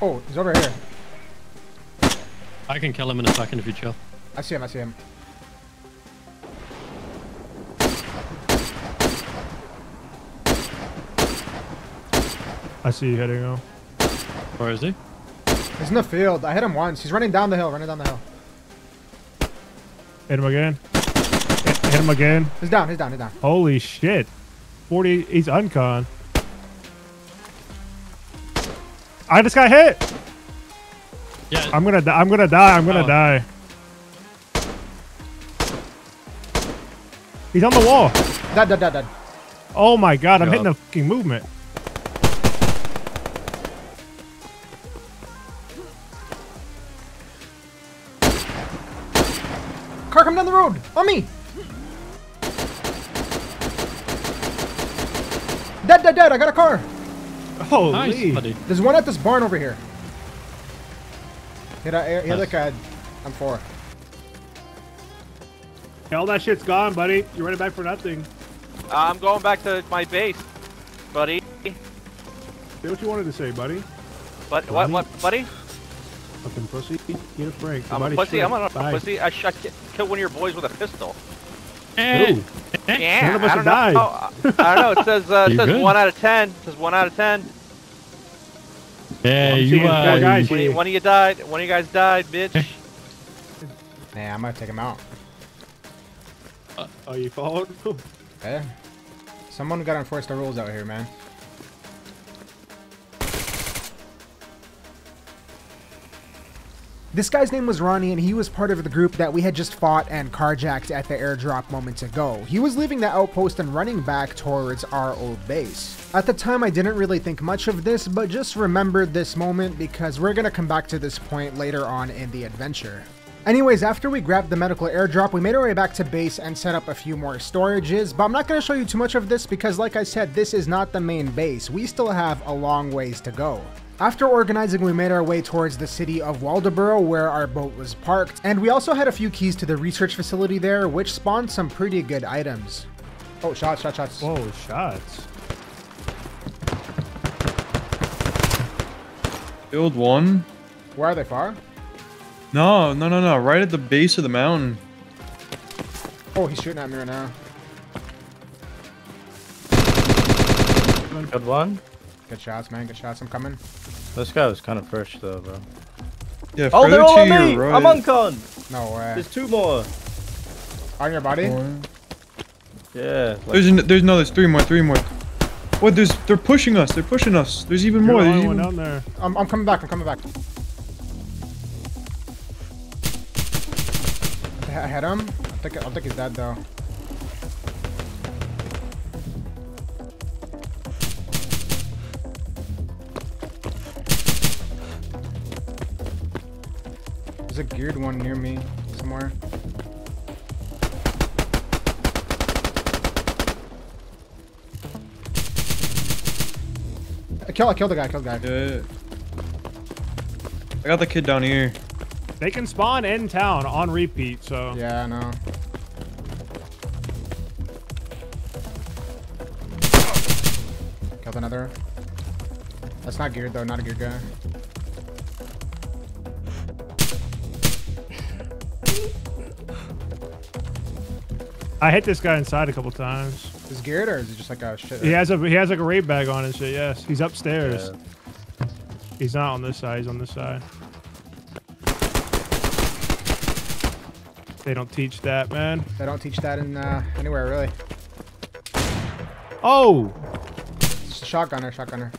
Oh, he's over here. I can kill him in a second if you chill. I see him, I see him. I see you heading him. Where is he? He's in the field. I hit him once. He's running down the hill, running down the hill. Hit him again. Hit, hit him again. He's down, he's down, he's down. Holy shit. 40. He's uncon. I just got hit. Yeah. I'm gonna. die. I'm gonna die. I'm gonna Oh. die. He's on the wall. Dead, dead, dead, dead. Oh my god! I'm Job. hitting the fucking movement. Down the road! On me! Dead, dead, dead! I got a car! Holy. Nice, buddy. There's one at this barn over here. Hit a, hit Nice. like a... I'm four. All that shit's gone, buddy. You're running back for nothing. Uh, I'm going back to my base, buddy. Say what you wanted to say, buddy. But what, what, buddy? Fucking pussy. Get a break. I'm a Somebody pussy. I'm not a Bye. pussy. I shot, killed one of your boys with a pistol. Hey. Yeah, None of us I have don't know. I don't know. It says uh, it says good? one out of ten. It says one out of ten. Yeah, you, uh, guys One, of- one of you died. One of you guys died, bitch. Nah, I'm gonna take him out. Oh, you followed? Eh? Someone gotta enforce the rules out here, man. This guy's name was Ronnie, and he was part of the group that we had just fought and carjacked at the airdrop moments ago. He was leaving the outpost and running back towards our old base. At the time, I didn't really think much of this, but just remembered this moment because we're gonna come back to this point later on in the adventure. Anyways, after we grabbed the medical airdrop, we made our way back to base and set up a few more storages, but I'm not going to show you too much of this because like I said, this is not the main base. We still have a long ways to go. After organizing, we made our way towards the city of Waldoboro where our boat was parked, and we also had a few keys to the research facility there, which spawned some pretty good items. Oh, shots, shots, shots. Whoa, shots. Killed one. Where are they far? No, no, no, no. Right at the base of the mountain. Oh, he's shooting at me right now. Good one. Good shots, man. Good shots. I'm coming. This guy was kind of fresh though, bro. Yeah, Oh, further they're all on me! right. I'm uncon. No way. There's two more. On your body? Yeah. Like, There's an, there's no, there's three more, three more. What? There's they're pushing us. They're pushing us. There's even You're more. the There's only one even... down there. I'm, I'm coming back. I'm coming back. I hit him. I think, I think he's dead though. There's a geared one near me somewhere. I killed, I killed the guy, I killed the guy. Yeah. I got the kid down here. They can spawn in town on repeat, so. Yeah, I know. Killed another. That's not geared though, not a geared guy. I hit this guy inside a couple times. Is it geared or is he just like a shit? He has a he has like a raid bag on and shit. Yes, he's upstairs. He's not on this side. He's on this side. They don't teach that, man. They don't teach that in uh, anywhere really. Oh, It's a shotgunner, shotgunner.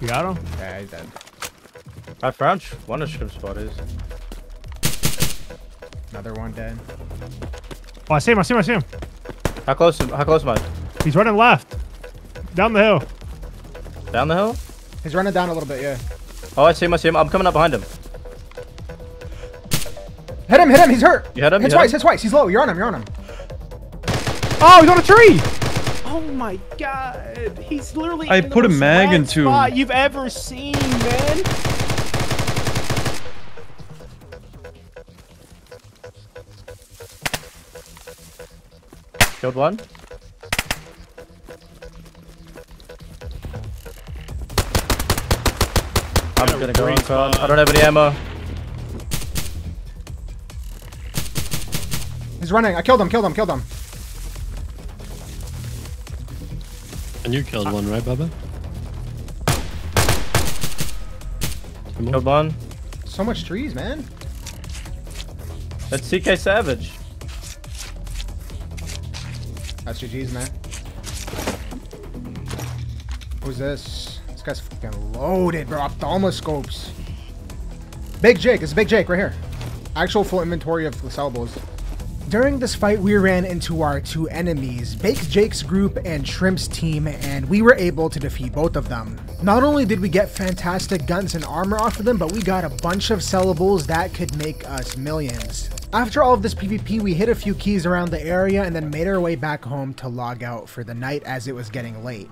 you got him. Yeah, he's dead. I found one of shrimp spotters. Another one dead. Oh, I see him. I see him. I see him. How close? How close am I? He's running left, down the hill. Down the hill? He's running down a little bit, yeah. Oh, I see him. I see him. I'm coming up behind him. Hit him, hit him, he's hurt. You hit him? Hit You hit twice, him? hit twice. He's low. You're on him, you're on him. Oh, he's on a tree. Oh my god, he's literally. I in the put a mag red into him. spot you've ever seen, man. Killed one. I'm gonna go on con. I don't have any ammo. He's running. I killed him, killed him, killed him. And you killed one, right, Bubba? Killed one. So much trees, man. That's CK Savage. That's GG's, man. Who's this? This guy's fucking loaded, bro. Ophthalmoscopes. Big Jake. It's Big Jake right here. Actual full inventory of sellables. During this fight, we ran into our two enemies, Baked Jake's group and Shrimp's team, and we were able to defeat both of them. Not only did we get fantastic guns and armor off of them, but we got a bunch of sellables that could make us millions. After all of this PvP, we hit a few keys around the area and then made our way back home to log out for the night as it was getting late.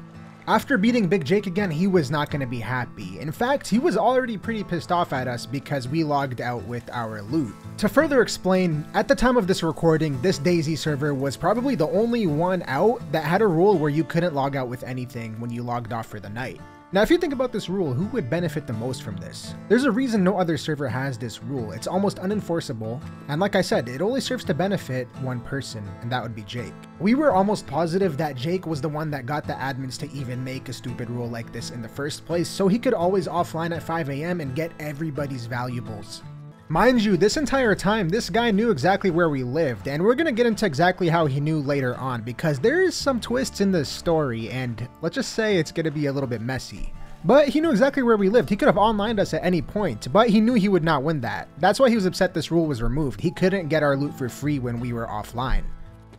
After beating Big Jake again, he was not going to be happy. In fact, he was already pretty pissed off at us because we logged out with our loot. To further explain, at the time of this recording, this DayZ server was probably the only one out that had a rule where you couldn't log out with anything when you logged off for the night. Now, if you think about this rule, who would benefit the most from this? There's a reason no other server has this rule. It's almost unenforceable, and like I said, it only serves to benefit one person, and that would be Jake. We were almost positive that Jake was the one that got the admins to even make a stupid rule like this in the first place, so he could always offline at 5am and get everybody's valuables. Mind you, this entire time, this guy knew exactly where we lived, and we're gonna get into exactly how he knew later on, because there is some twists in this story, and let's just say it's gonna be a little bit messy. But he knew exactly where we lived. He could have onlined us at any point, but he knew he would not win that. That's why he was upset this rule was removed. He couldn't get our loot for free when we were offline.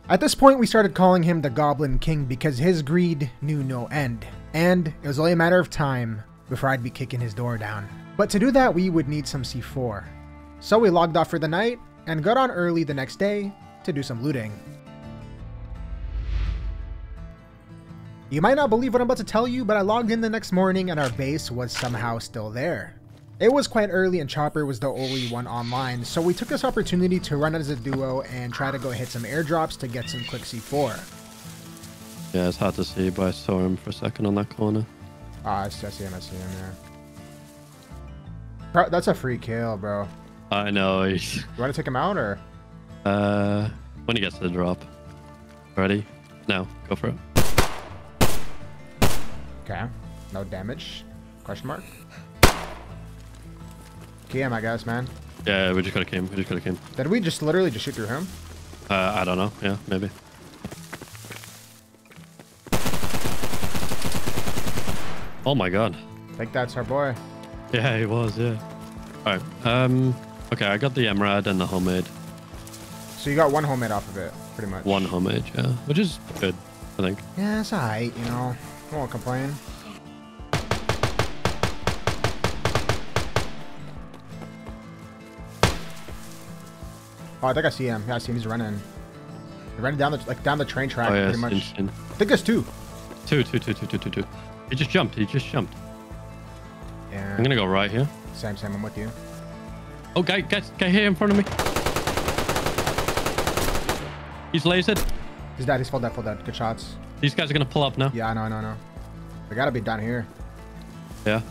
At this point, we started calling him the Goblin King because his greed knew no end, and it was only a matter of time before I'd be kicking his door down. But to do that, we would need some C4. So we logged off for the night and got on early the next day to do some looting. You might not believe what I'm about to tell you, but I logged in the next morning and our base was somehow still there. It was quite early and Chopper was the only one online, so we took this opportunity to run as a duo and try to go hit some airdrops to get some quick C4. Yeah, it's hard to see, but I saw him for a second on that corner. Ah, I see I see him, I see him, yeah. That's a free kill, bro. I know. You want to take him out or? uh, when he gets to the drop. Ready? Now, go for it. Okay. No damage? Question mark? KM, I guess, man. Yeah, we just gotta came. We just gotta came. Did we just literally just shoot through him? Uh, I don't know. Yeah, maybe. Oh my god. I think that's our boy. Yeah, he was. Yeah. All right. Um. Okay, I got the Emerald and the homemade. So you got one homemade off of it, pretty much. One homemade, yeah, which is good, I think. Yeah, it's alright, you know. I won't complain. Oh, I think I see him. Yeah, I see him. He's running. He's running down the like down the train track, oh yeah, pretty much. seen. I think there's two. Two, two, two, two, two, two, two. He just jumped. He just jumped. Yeah. I'm gonna go right here. Same, same. I'm with you. Oh, guy, guy, guy here in front of me. He's lasered. He's dead. He's full dead. Full dead. Good shots. These guys are gonna pull up now. Yeah, I know, I know, I know. They gotta be down here. Yeah.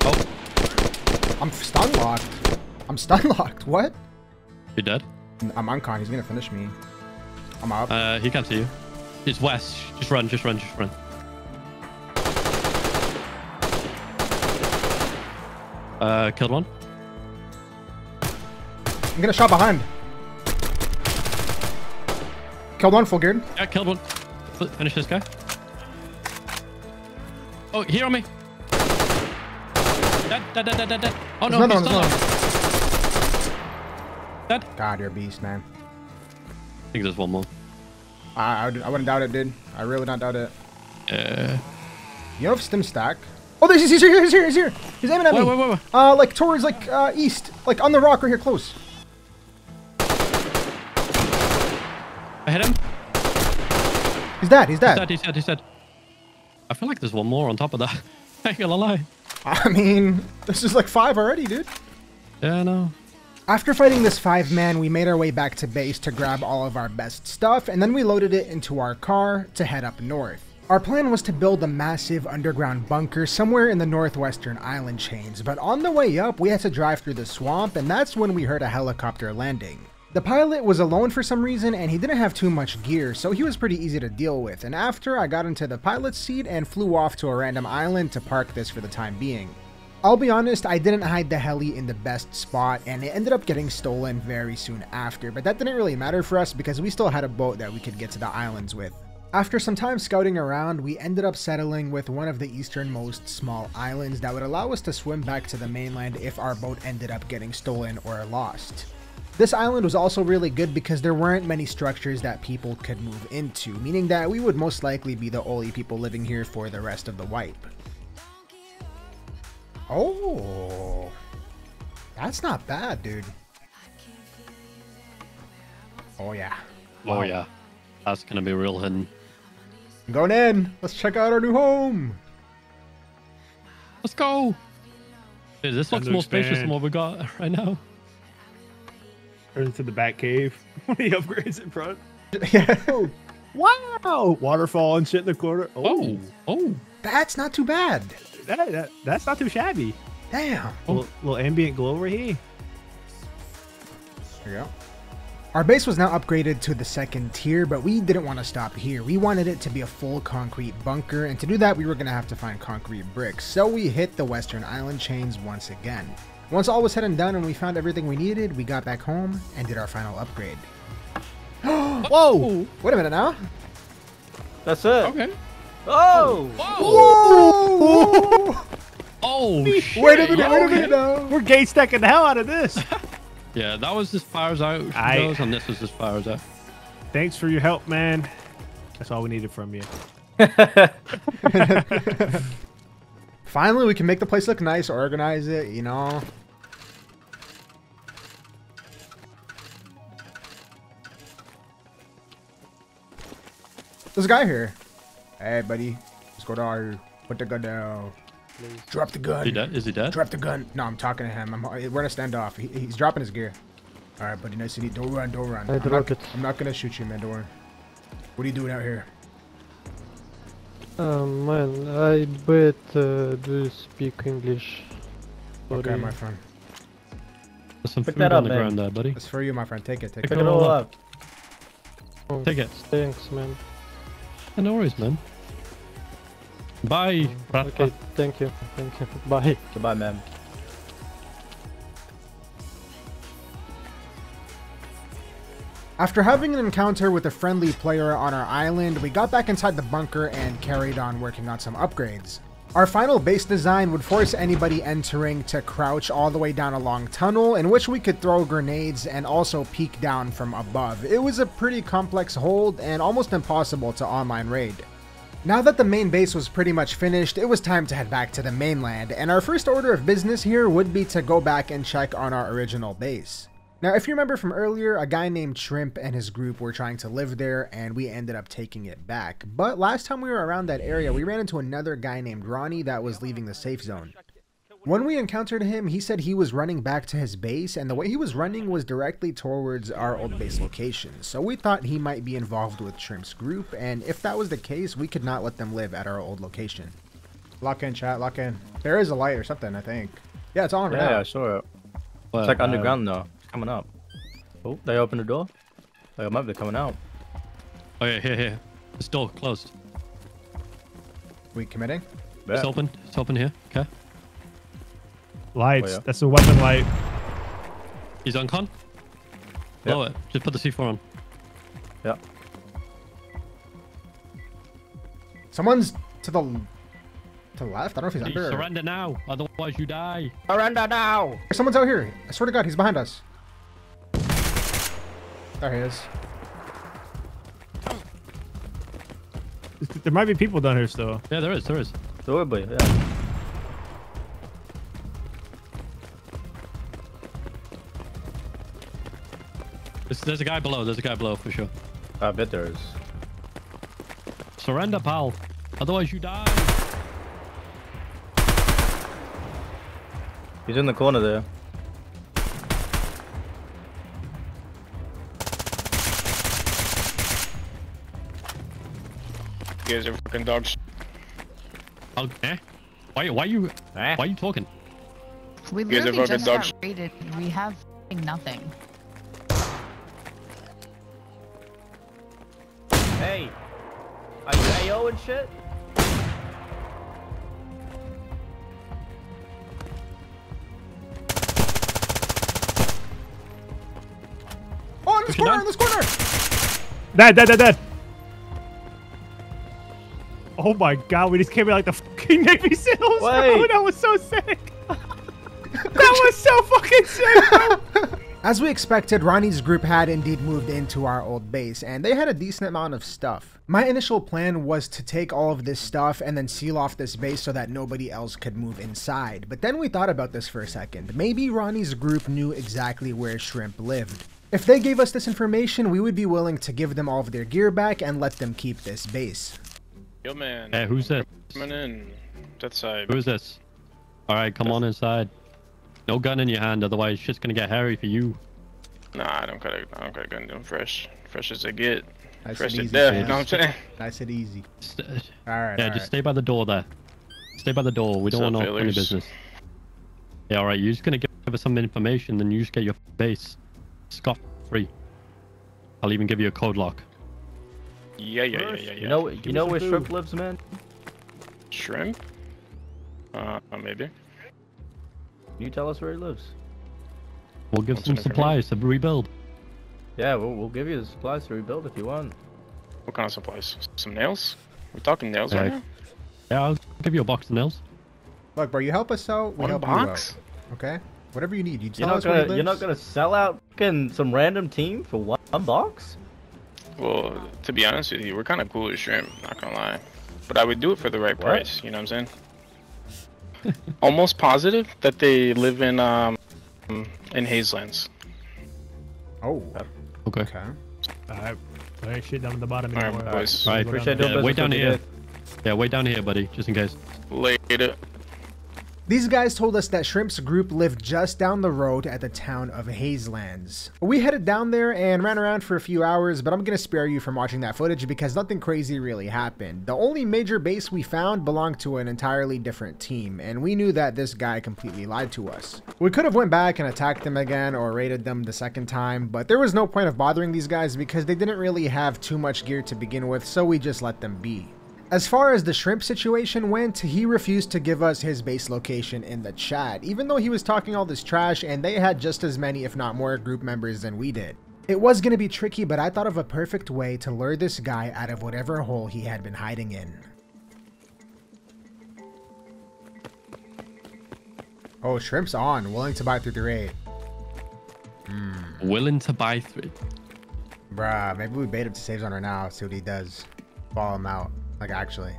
Oh. I'm stun locked. I'm stun locked. What? You dead? I'm on con. He's gonna finish me. I'm up. Uh, he can't see you. It's west. Just run, just run, just run. Uh, killed one. I'm gonna shot behind. Killed one, full geared. Yeah, killed one. Finish this guy. Oh, here on me. Dead, dead, dead, dead, dead, dead. Oh There's no, another he's one, still there's alive. Dead. God, you're a beast, man. I think there's one more. I, I, would- I wouldn't doubt it, dude. I really don't doubt it. Uh, You know if stim stack? Oh, there's he's here, he's here, he's here. He's aiming at Wait, me. wait, wait, wait. Uh, like towards like uh east, like on the rock right here, close. I hit him. He's dead. He's He's dead. dead, he's dead, he's dead. I feel like there's one more on top of that. I ain't gonna lie. I mean, this is like five already, dude. Yeah, I know. After fighting this five man, we made our way back to base to grab all of our best stuff, and then we loaded it into our car to head up north. Our plan was to build a massive underground bunker somewhere in the northwestern island chains, but on the way up, we had to drive through the swamp, and that's when we heard a helicopter landing. The pilot was alone for some reason, and he didn't have too much gear, so he was pretty easy to deal with, and after I got into the pilot's seat and flew off to a random island to park this for the time being. I'll be honest, I didn't hide the heli in the best spot, and it ended up getting stolen very soon after, but that didn't really matter for us because we still had a boat that we could get to the islands with. After some time scouting around, we ended up settling with one of the easternmost small islands that would allow us to swim back to the mainland if our boat ended up getting stolen or lost. This island was also really good because there weren't many structures that people could move into, meaning that we would most likely be the only people living here for the rest of the wipe. Oh, that's not bad, dude. Oh yeah. Oh yeah. That's gonna be real hidden. I'm going in. Let's check out our new home. Let's go. Dude, this Time looks to more spacious than what we got right now. Turn into the back Cave. One of the upgrades in front. yeah. Wow! Waterfall and shit in the corner. Oh. oh, oh, That's not too bad. that, that, that's not too shabby. Damn. Little, little ambient glow over here. There you go. Our base was now upgraded to the second tier, but we didn't want to stop here. We wanted it to be a full concrete bunker, and to do that, we were going to have to find concrete bricks. So we hit the Western Island chains once again. Once all was said and done and we found everything we needed, we got back home and did our final upgrade. Whoa! Wait a minute now. That's it. Okay. Oh! Whoa! Oh shit. wait a minute, wait a minute now. We're gate stacking the hell out of this. Yeah, that was as far as out I- goes, and this was as far as out. Thanks for your help, man. That's all we needed from you. Finally, we can make the place look nice, organize it, you know. There's a guy here. Hey, buddy. Let's go down here. Put the gun down. Drop the gun. Is he dead? Is he dead? Drop the gun. No, I'm talking to him. I'm, we're in a standoff. He, he's dropping his gear. All right, buddy. Nice to meet you. Don't run. Don't run. I I'm not. I'm not gonna shoot you, man. Don't worry. What are you doing out here? Um, man, I bet uh, do you speak English. Okay, my friend. There's some Pick food that on up, the man. ground there, buddy. It's for you, my friend. Take it. Take Pick it. it all up. Oh, Take it. Thanks, man. Yeah, no worries, man. Bye. Okay, thank you. Thank you. Bye. Goodbye, man. After having an encounter with a friendly player on our island, we got back inside the bunker and carried on working on some upgrades. Our final base design would force anybody entering to crouch all the way down a long tunnel in which we could throw grenades and also peek down from above. It was a pretty complex hold and almost impossible to online raid. Now that the main base was pretty much finished, it was time to head back to the mainland, and our first order of business here would be to go back and check on our original base. Now, if you remember from earlier, a guy named Shrimp and his group were trying to live there, and we ended up taking it back. But last time we were around that area, we ran into another guy named Ronnie that was leaving the safe zone. When we encountered him, he said he was running back to his base, and the way he was running was directly towards our old base location. So we thought he might be involved with Shrimp's group, and if that was the case, we could not let them live at our old location. Lock in, chat, lock in. There is a light or something, I think. Yeah, it's on right Yeah, now. I saw it. Well, It's like uh, underground though. It's coming up. Oh, they opened the door. They might be coming out. Oh yeah, here, here. This door closed. We committing? It's Bet. open. It's open here. Okay. Lights. Oh, yeah. That's a weapon light. He's on con. Blow oh, it. Just put the C4 on. Yeah. Someone's to the to the left. I don't know if he's Please under. Or... surrender now, otherwise you die. Surrender now. Someone's out here. I swear to God, he's behind us. There he is. There might be people down here still. Yeah, there is. There is. So be, yeah. There's, there's a guy below. There's a guy below for sure. I bet there is. Surrender, pal. Otherwise you die. He's in the corner there. You guys are fucking dogs. Okay. Eh? Why? Why you? Eh? why are you talking? We You guys are literally just dogs. got raided. We have nothing. Hey. Are you AO and shit? Oh, in this corner! In this corner! Dead, dead, dead, dead. Oh my god, we just came in like the fucking Navy SEALs, bro. That was so sick. that was so fucking sick, bro. As we expected, Ronnie's group had indeed moved into our old base, and they had a decent amount of stuff. My initial plan was to take all of this stuff and then seal off this base so that nobody else could move inside. But then we thought about this for a second. Maybe Ronnie's group knew exactly where Shrimp lived. If they gave us this information, we would be willing to give them all of their gear back and let them keep this base. Yo, man. Hey, who's this? Coming in. That side. Who is this? All right, come on inside. No gun in your hand, otherwise shit's gonna get hairy for you. Nah, I don't got a, I don't got a gun. I'm fresh. Fresh as I get. Nice fresh and to death. fam. You know what I'm saying? Nice and easy. St- Alright, yeah, alright. just stay by the door there. Stay by the door. We don't What's want up, no funny business. Yeah, all right. You're just gonna give us some information, then you just get your base scot free. I'll even give you a code lock. Yeah, yeah, yeah, yeah, yeah. You know, you know where food. Shrimp lives, man? Shrimp? Uh, maybe. You tell us where he lives. We'll give some in it for me? supplies to rebuild. Yeah, we'll, we'll give you the supplies to rebuild if you want. What kind of supplies? Some nails? We're talking nails Yeah. right now? Yeah, I'll give you a box of nails. Look, bro, you help us out, we One help box? you out. Okay? Whatever you need. You You're tell not us where he gonna, you're not gonna sell out fucking some random team for one, one box? Well, to be honest with you, we're kind of cool with shrimp, not gonna lie. But I would do it for the right What? price, you know what I'm saying? Almost positive that they live in, um, in Hazelands. Oh, Okay. okay. Alright, there shit down at the bottom Alright, boys. All right. Appreciate down doing Yeah, wait down here. Yeah, wait down here, buddy, just in case. Later. These guys told us that Shrimp's group lived just down the road at the town of Hazelands. We headed down there and ran around for a few hours, but I'm gonna spare you from watching that footage because nothing crazy really happened. The only major base we found belonged to an entirely different team, and we knew that this guy completely lied to us. We could have went back and attacked them again or raided them the second time, but there was no point of bothering these guys because they didn't really have too much gear to begin with, so we just let them be. As far as the shrimp situation went, he refused to give us his base location in the chat, even though he was talking all this trash and they had just as many, if not more, group members than we did. It was gonna be tricky, but I thought of a perfect way to lure this guy out of whatever hole he had been hiding in. Oh, shrimp's on, willing to buy through the raid. Mm. Willing to buy through. Bruh, maybe we bait him to save zone right now, see what he does. Follow him out, like actually.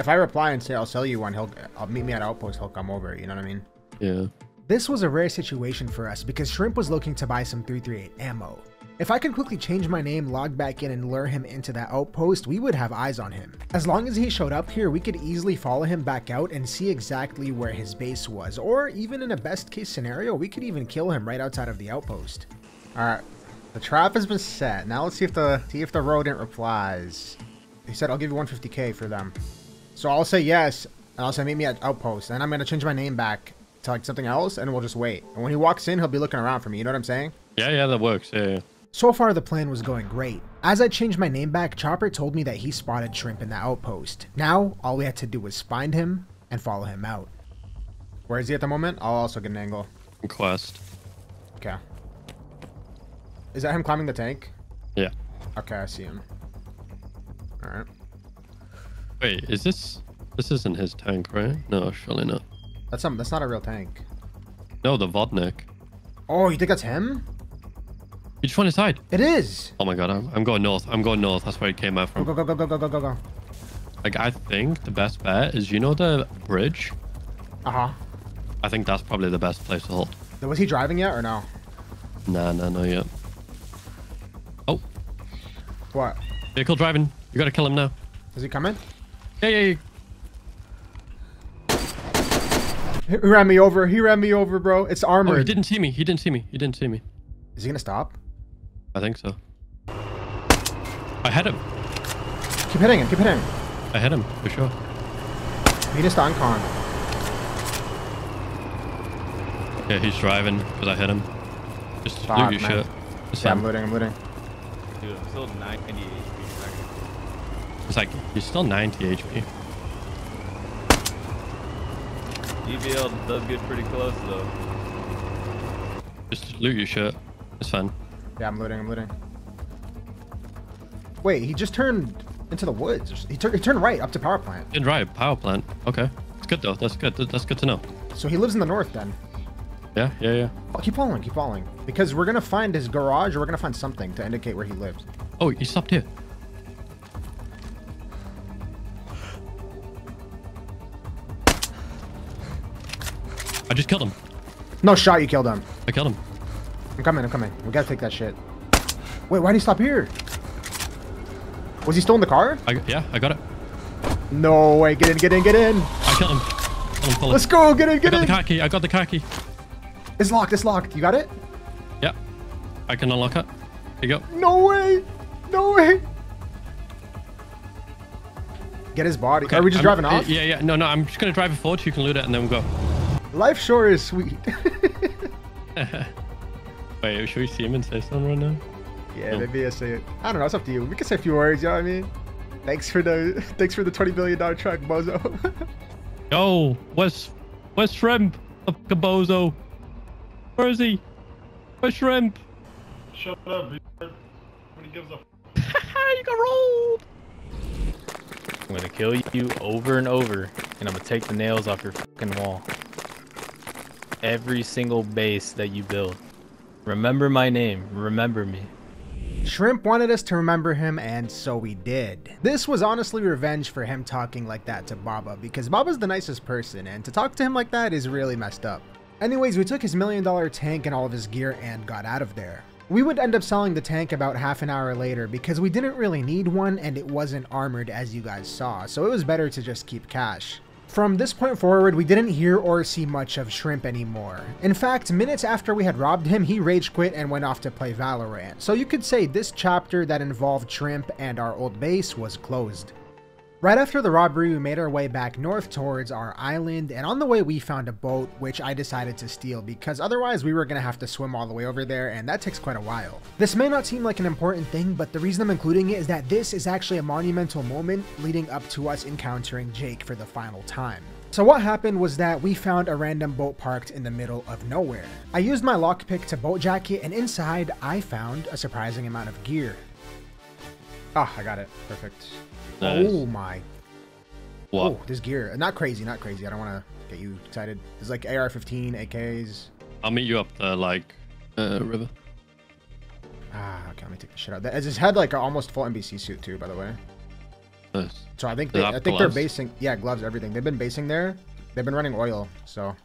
If I reply and say I'll sell you one, he'll I'll meet me at outpost, he'll come over, you know what I mean? Yeah. This was a rare situation for us because Shrimp was looking to buy some 338 ammo. If I could quickly change my name, log back in, and lure him into that outpost, we would have eyes on him. As long as he showed up here, we could easily follow him back out and see exactly where his base was, or even in a best case scenario, we could even kill him right outside of the outpost. Alright, the trap has been set. Now let's see if the see if the rodent replies. He said I'll give you 150k for them. So I'll say yes, and I'll say meet me at outpost, and I'm gonna change my name back to like something else, and we'll just wait. And when he walks in, he'll be looking around for me. You know what I'm saying? Yeah, yeah, that works. Yeah, yeah. So far, the plan was going great. As I changed my name back, Chopper told me that he spotted Shrimp in the outpost. Now, all we had to do was find him and follow him out. Where is he at the moment? I'll also get an angle. Quest. Okay. Is that him climbing the tank? Yeah. Okay, I see him. All right. Wait, is this? This isn't his tank, right? No, surely not. That's some. That's not a real tank. No, the Vodnik. Oh, you think that's him? You just want to hide. It is. Oh my god, I'm, I'm going north. I'm going north. That's where he came out from. Go go go go go go go go. Like I think the best bet is you know the bridge. Uh huh. I think that's probably the best place to hold. Was he driving yet or no? Nah, nah, no yet. Oh. What? Vehicle driving. You gotta kill him now. Is he coming? Yeah, yeah, yeah. He ran me over. He ran me over, bro. It's Oh, he didn't see me. He didn't see me. He didn't see me. Is he gonna stop? I think so. I hit him. Keep hitting him. Keep hitting him. I hit him, for sure. He just on con. Yeah, he's driving because I hit him. Just Fuck, loot your man. shit. It's Yeah, I'm fine. looting. I'm looting. Dude, I'm still 90 HP. It's like, you're still 90 HP. EVL does get pretty close though. Just loot your shit. It's fine. Yeah, I'm looting. I'm looting. Wait, he just turned into the woods. He, tur- he turned right up to power plant. Did right, power plant. Okay. It's good though. That's good. That's good to know. So he lives in the north then. Yeah, yeah, yeah. Oh, keep following. Keep following. Because we're gonna find his garage, or we're gonna find something to indicate where he lives. Oh, he stopped here. I just killed him. No shot. You killed him. I killed him. I'm coming. I'm coming. We gotta take that shit. Wait, why did he stop here? Was he still in the car? I, yeah, I got it. No way. Get in. Get in. Get in. I killed him. Killed him fully. Let's go. Get in. get I got the in. car key. I got the car key. It's locked. It's locked. You got it? Yeah. I can unlock it. Here you go. No way. No way. Get his body. Okay, Are we just I'm- driving uh, off? Yeah, yeah. No, no. I'm just gonna drive it forward so you can loot it and then we'll go. Life sure is sweet. Wait, should we see him and say something right now? yeah, maybe I say it. I don't know. It's up to you. We can say a few words. You know what I mean? Thanks for the thanks for the twenty billion dollar truck, bozo. Yo, where's where's Shrimp? Up Bozo. Where is he? Where's Shrimp? Shut up, dude. Nobody gives a you got rolled. I'm gonna kill you over and over, and I'm gonna take the nails off your fucking wall. Every single base that you build. Remember my name. Remember me. Shrimp wanted us to remember him, and so we did. This was honestly revenge for him talking like that to Baba, because Baba's the nicest person, and to talk to him like that is really messed up. Anyways, we took his million dollar tank and all of his gear and got out of there. We would end up selling the tank about half an hour later because we didn't really need one and it wasn't armored as you guys saw, so it was better to just keep cash. From this point forward, we didn't hear or see much of Shrimp anymore. In fact, minutes after we had robbed him, he rage quit and went off to play Valorant. So you could say this chapter that involved Shrimp and our old base was closed. Right after the robbery, we made our way back north towards our island, and on the way we found a boat, which I decided to steal because otherwise we were gonna have to swim all the way over there, and that takes quite a while. This may not seem like an important thing, but the reason I'm including it is that this is actually a monumental moment leading up to us encountering Jake for the final time. So what happened was that we found a random boat parked in the middle of nowhere. I used my lockpick to boat jacket, and inside I found a surprising amount of gear. Ah, I got it. Perfect. Nice. Oh my. What? Oh, this gear. Not crazy, not crazy. I don't want to get you excited. There's like AR-15, AKs. I'll meet you up the like uh, river. Ah, okay. Let me take the shit out. That- It's just had like an almost full NBC suit too, by the way. Nice. So I think they, I think they're basing. Yeah, gloves, everything. They've been basing there. They've been running oil. So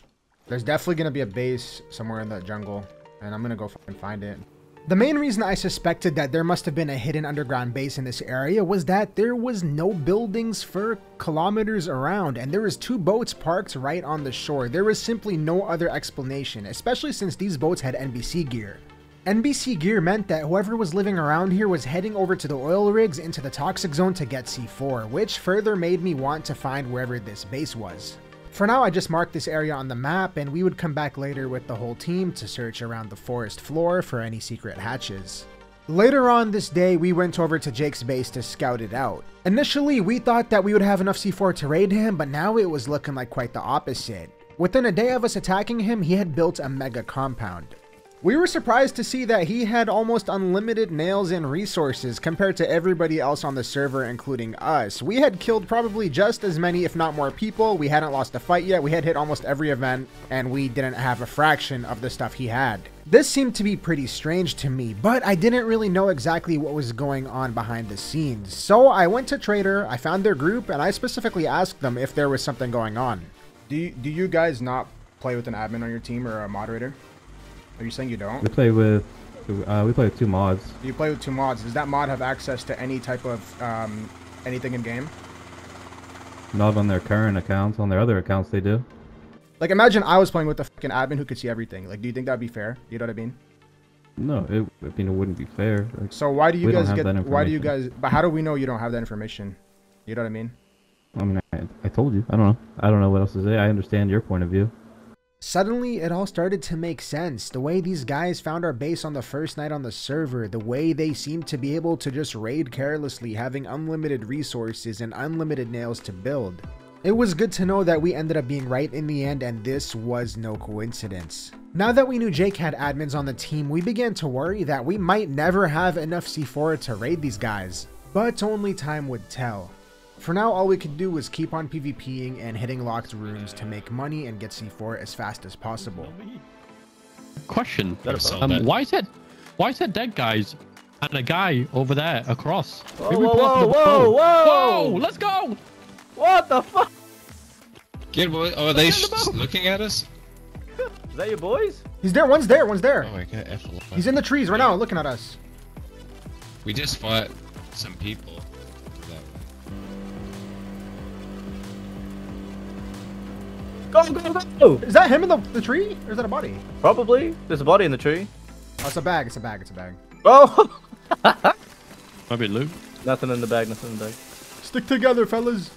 there's definitely gonna be a base somewhere in the jungle, and I'm gonna go fucking find it. The main reason I suspected that there must have been a hidden underground base in this area was that there was no buildings for kilometers around and there was two boats parked right on the shore. There was simply no other explanation, especially since these boats had NBC gear. NBC gear meant that whoever was living around here was heading over to the oil rigs into the toxic zone to get C4, which further made me want to find wherever this base was. For now, I just marked this area on the map, and we would come back later with the whole team to search around the forest floor for any secret hatches. Later on this day, we went over to Jake's base to scout it out. Initially, we thought that we would have enough C4 to raid him, but now it was looking like quite the opposite. Within a day of us attacking him, he had built a mega compound. We were surprised to see that he had almost unlimited nails and resources compared to everybody else on the server, including us. We had killed probably just as many, if not more people. We hadn't lost a fight yet. We had hit almost every event, and we didn't have a fraction of the stuff he had. This seemed to be pretty strange to me, but I didn't really know exactly what was going on behind the scenes. So I went to Trader, I found their group, and I specifically asked them if there was something going on. Do you, do you guys not play with an admin on your team or a moderator? Are you saying you don't? We play with uh, we play with two mods. You play with two mods. Does that mod have access to any type of um, anything in game? Not on their current accounts. On their other accounts, they do. Like, imagine I was playing with a fucking admin who could see everything. Like, do you think that'd be fair? You know what I mean? No, it, I mean it wouldn't be fair. Like, So why do you guys get? that Why do you guys? But how do we know you don't have that information? You know what I mean? I mean, I, I told you. I don't know. I don't know what else to say. I understand your point of view. Suddenly, it all started to make sense. The way these guys found our base on the first night on the server, the way they seemed to be able to just raid carelessly, having unlimited resources and unlimited nails to build. It was good to know that we ended up being right in the end, and this was no coincidence. Now that we knew Jake had admins on the team, we began to worry that we might never have enough C4 to raid these guys. But only time would tell. For now, all we could do was keep on PvPing and hitting locked rooms to make money and get C4 as fast as possible. Question. Um, why is that? Why is that dead guys and a guy over there across? Whoa, whoa, whoa, whoa, whoa! Whoa! Let's go! What the fuck? Get boy. Oh, are they sh- looking at us? Is that your boys? He's there, one's there, one's there. Oh, I got F a lot. He's in the trees right now looking at us. We just fought some people. Go, go, go! Oh. Is that him in the, the tree? Or is that a body? Probably. There's a body in the tree. Oh, it's a bag, it's a bag, it's a bag. Oh! Maybe loot. nothing in the bag, nothing in the bag. Stick together, fellas.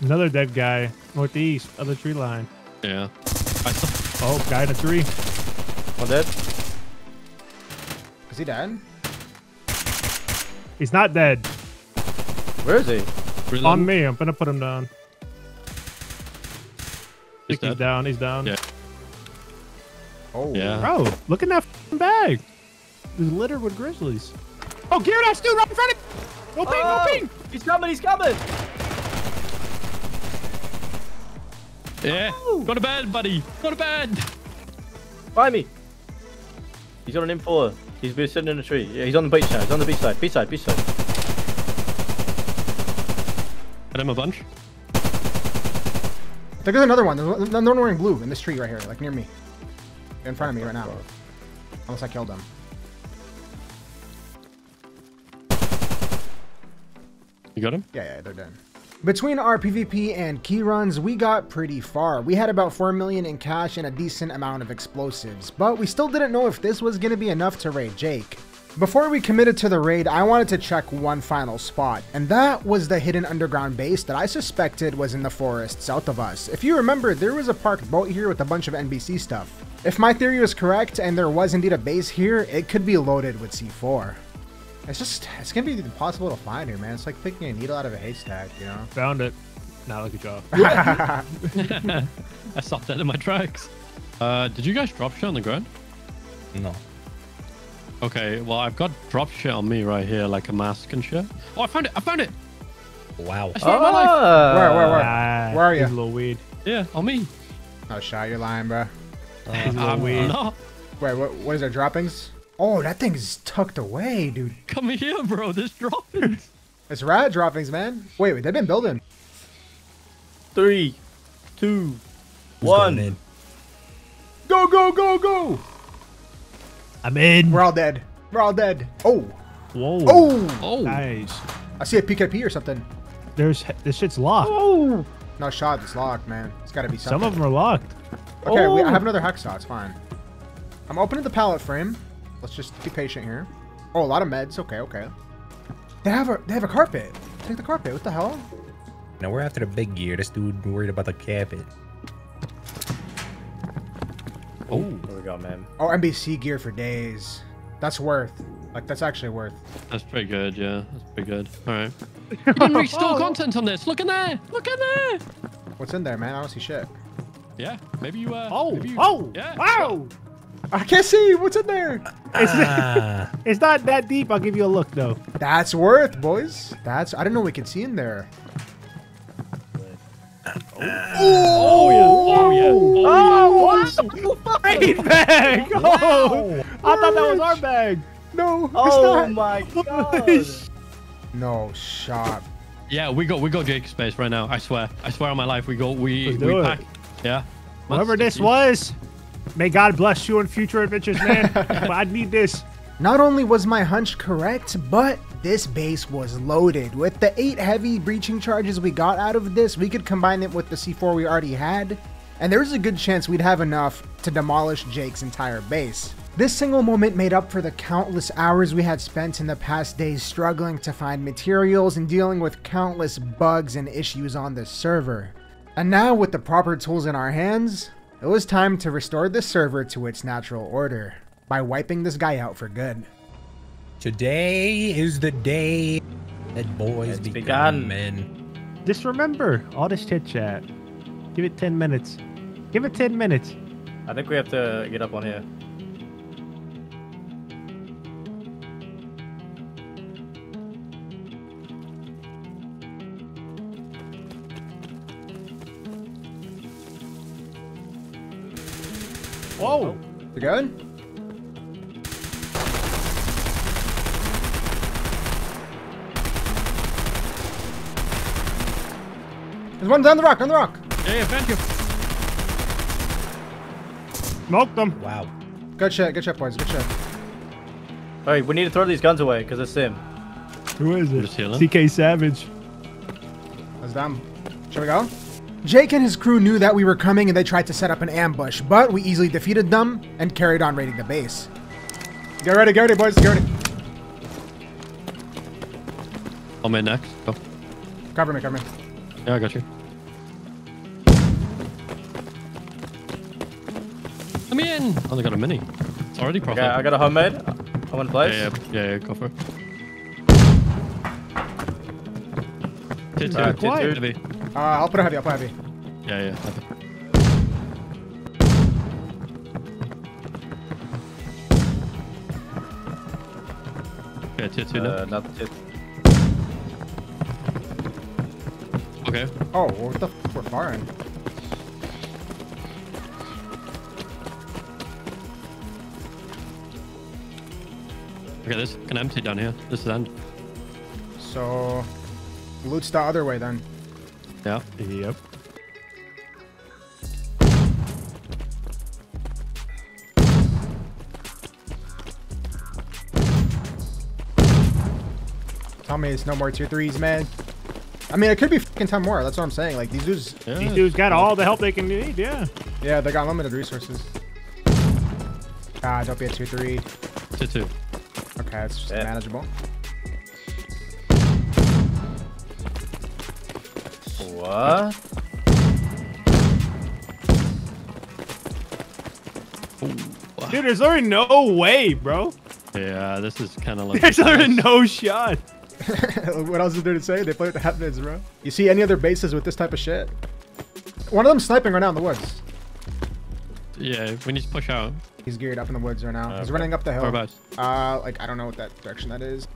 Another dead guy. Northeast, other tree line. Yeah. I saw. Oh, guy in a tree. One dead. Is he dead? He's not dead. Where is he? On me. I'm gonna put him down. He's he's down. He's down. Yeah. Oh. Yeah. Bro, look in that bag. It's littered with grizzlies. Oh, gear that dude right in front of me. No ping, Oh, no ping. He's coming, he's coming! Yeah. Oh. Go to bed, buddy. Go to bed. Find me! He's got an M4. He's been sitting in a tree. Yeah, he's on the beach now. He's on the beach side. Beach side, beach side. Hit him a bunch. Think there's another one. There's another one wearing blue in this tree right here, like near me. In front of me right now. Unless I killed them. You got him? Yeah, yeah, they're done. Between our PvP and key runs, we got pretty far. We had about 4 million in cash and a decent amount of explosives, but we still didn't know if this was going to be enough to raid Jake. Before we committed to the raid, I wanted to check one final spot, and that was the hidden underground base that I suspected was in the forest south of us. If you remember, there was a parked boat here with a bunch of NBC stuff. If my theory was correct and there was indeed a base here, it could be loaded with C4. It's just, it's gonna be impossible to find here, man. It's like picking a needle out of a haystack, you know? Found it. Now look at y'all. I stopped dead in my tracks. Uh, did you guys drop shit on the ground? No. Okay, well, I've got drop shit on me right here, like a mask and shit. Oh, I found it! I found it! Wow. I saved my life! Ah! Where, where, where? Ah, Where are he's you? a little weed. Yeah, on me. Oh, shy, you're lying, bro. He's a little I'm weed. not. Wait, what, what is there, droppings? Oh, that thing's tucked away, dude. Come here, bro. There's droppings. It's rad droppings, man. Wait, wait, they've been building. Three, two, one. Go, go, go, go! I'm in. We're all dead. We're all dead. Oh, Whoa. oh! Oh. Nice. I see a PKP or something. There's this shit's locked. Oh! No shot, it's locked, man. It's gotta be something. Some of them are locked. Okay, we, I Oh. have another hacksaw, it's fine. I'm opening the pallet frame. Let's just be patient here. Oh, a lot of meds. Okay, okay. They have a they have a carpet. Take the carpet. What the hell? No, we're after the big gear. This dude worried about the carpet. Oh, there we go, man. Oh, NBC gear for days. That's worth. Like that's actually worth. That's pretty good, yeah. That's pretty good. All right. You didn't restore content on this. Look in there. Look in there. What's in there, man? I don't see shit. Yeah. Maybe you. Uh, Oh, you, oh, Yeah. wow! I can't see. What's in there? It's, Ah. it's not that deep. I'll give you a look though. That's worth, boys. That's. I didn't know we could see in there. Oh yeah. Oh yeah. Oh, oh wow! Great bag! Oh, I thought that was our bag. No, Oh not. my god. No shot. Yeah, we got we got Jake space right now. I swear. I swear on my life. We go. We Let's we it. pack. Yeah. Whoever Let's- this was, may God bless you in future adventures, man. but I need this. Not only was my hunch correct, but this base was loaded. With the 8 heavy breaching charges we got out of this, we could combine it with the C4 we already had, and there's a good chance we'd have enough to demolish Jake's entire base. This single moment made up for the countless hours we had spent in the past days struggling to find materials and dealing with countless bugs and issues on this server. And now, with the proper tools in our hands, it was time to restore the server to its natural order by wiping this guy out for good. Today is the day that boys It's become begun. men. Just remember all this chit chat. Give it 10 minutes. Give it 10 minutes. I think we have to get up on here. Whoa! Oh. We good? There's one down the rock, on the rock. Yeah, yeah, thank you. Smoked them. Wow. Good shit, good shit, boys, good shit. Alright, we need to throw these guns away because it's him. Who is it? CK Savage. That's them. Shall we go? Jake and his crew knew that we were coming and they tried to set up an ambush, but we easily defeated them and carried on raiding the base. Get ready, get ready, boys, get ready. I'm in next. Go. Cover me, cover me. Yeah, I got you. Let me in. Oh, they got a mini. It's already profit. Okay, I got a homemade. I want to place. Yeah, yeah, yeah, yeah, go for it. Tier two, Alright, tier tier two. two. Uh, I'll put a heavy, I'll put a heavy. Yeah, yeah. heavy. Okay, tier two Uh, now. not tier. Okay. Oh, what the f we're firing? Okay, this can empty down here. This is end. So, loot's the other way then. Yeah. Yep. Tell me it's no more tier threes, man. I mean, it could be fucking 10 more. That's what I'm saying. Like, these dudes, These dudes got all the help they can need, yeah. yeah, they got limited resources. Ah, don't be a tier three. Tier two. Okay, it's just Yeah. manageable. What? Dude, there's literally no way, bro. Yeah, this is kind of like. There's literally no shot. what else is there to say? They play with the happenings, bro. You see any other bases with this type of shit? One of them sniping right now in the woods. Yeah, we need to push out. He's geared up in the woods right now. He's running up the hill. Whereabouts? Uh, like I don't know what that direction that is.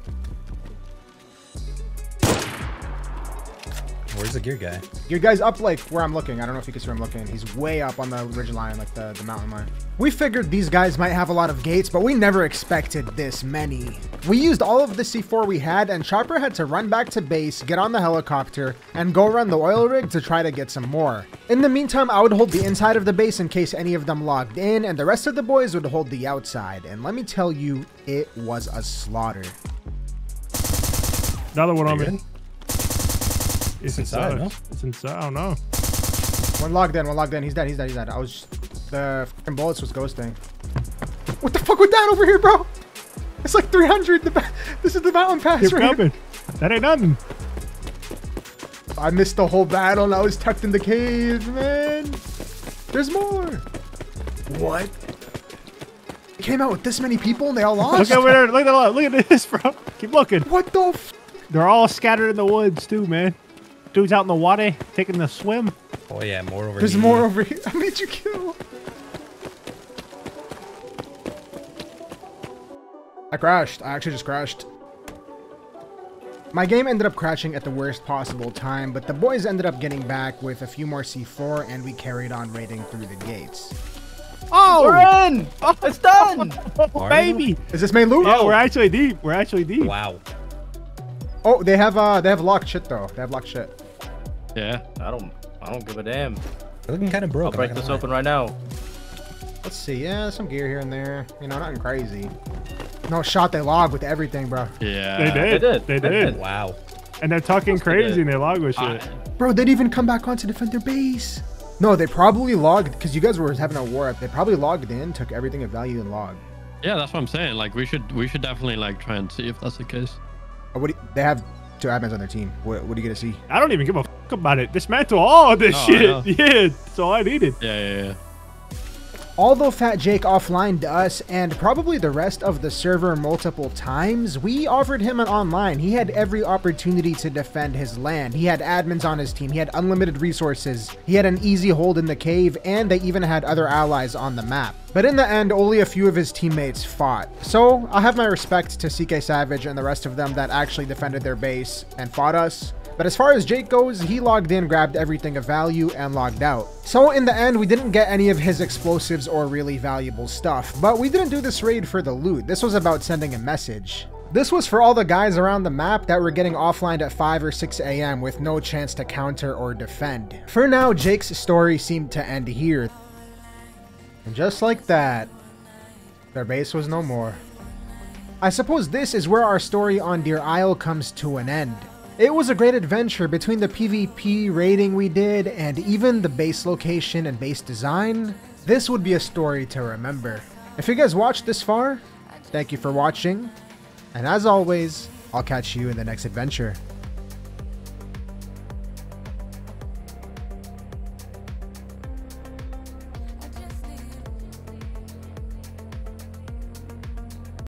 Where's the gear guy? Gear guy's up like where I'm looking. I don't know if you can see where I'm looking. He's way up on the ridge line, like the, the mountain line. We figured these guys might have a lot of gates, but we never expected this many. We used all of the C4 we had, and Chopper had to run back to base, get on the helicopter, and go run the oil rig to try to get some more. In the meantime, I would hold the inside of the base in case any of them logged in, and the rest of the boys would hold the outside. And let me tell you, it was a slaughter. Another one on Are you me. It's inside, inside. no? It's inside. I don't know. One logged in, one logged in. He's dead, he's dead, he's dead. I was the fucking bullets was ghosting. What the fuck was that over here, bro? It's like 300. The this is the mountain pass Keep right here. coming. That ain't nothing. I missed the whole battle and I was tucked in the cave, man. There's more. What? It came out with this many people and they all lost? Look over there. Look at. Look at this, bro. Keep looking. What the f They're all scattered in the woods too, man. Dude's out in the water taking the swim. Oh yeah, more over There's here. more over here. I made you kill? I crashed. I actually just crashed. My game ended up crashing at the worst possible time, but the boys ended up getting back with a few more C4 and we carried on raiding through the gates. Oh, We're in! It's done! Oh, baby. Is this main loot? Yeah, we're actually deep. We're actually deep. Wow. Oh, they have uh they have locked shit though. They have locked shit. Yeah. I don't I don't give a damn. They're looking kind of broke. I'll break this open right now. Let's see. Yeah, some gear here and there. You know, nothing crazy. No shot they log with everything, bro. Yeah. They did. They did. They They did. did. Wow. And they're talking course they crazy did. and they log with shit. Bro, they didn't even come back on to defend their base. No, they probably logged because you guys were having a war. up. They probably logged in, took everything of value and logged. Yeah, that's what I'm saying. Like we should we should definitely like try and see if that's the case. Oh, what do you- they have two admins on their team. What, what do you get to see? I don't even give a fuck about it. Dismantle all this No, I shit. know. Yeah, that's all I needed. Yeah, yeah, yeah. Although Fat Jake offlined us and probably the rest of the server multiple times, we offered him an online. He had every opportunity to defend his land. He had admins on his team. He had unlimited resources. He had an easy hold in the cave, and they even had other allies on the map. But in the end, only a few of his teammates fought. So I have my respect to CK Savage and the rest of them that actually defended their base and fought us. But as far as Jake goes, he logged in, grabbed everything of value, and logged out. So in the end, we didn't get any of his explosives or really valuable stuff, but we didn't do this raid for the loot. This was about sending a message. This was for all the guys around the map that were getting offlined at 5 or 6 a.m. with no chance to counter or defend. For now, Jake's story seemed to end here. And just like that, their base was no more. I suppose this is where our story on Deer Isle comes to an end. It was a great adventure between the PvP raiding we did and even the base location and base design. This would be a story to remember. If you guys watched this far, thank you for watching. And as always, I'll catch you in the next adventure.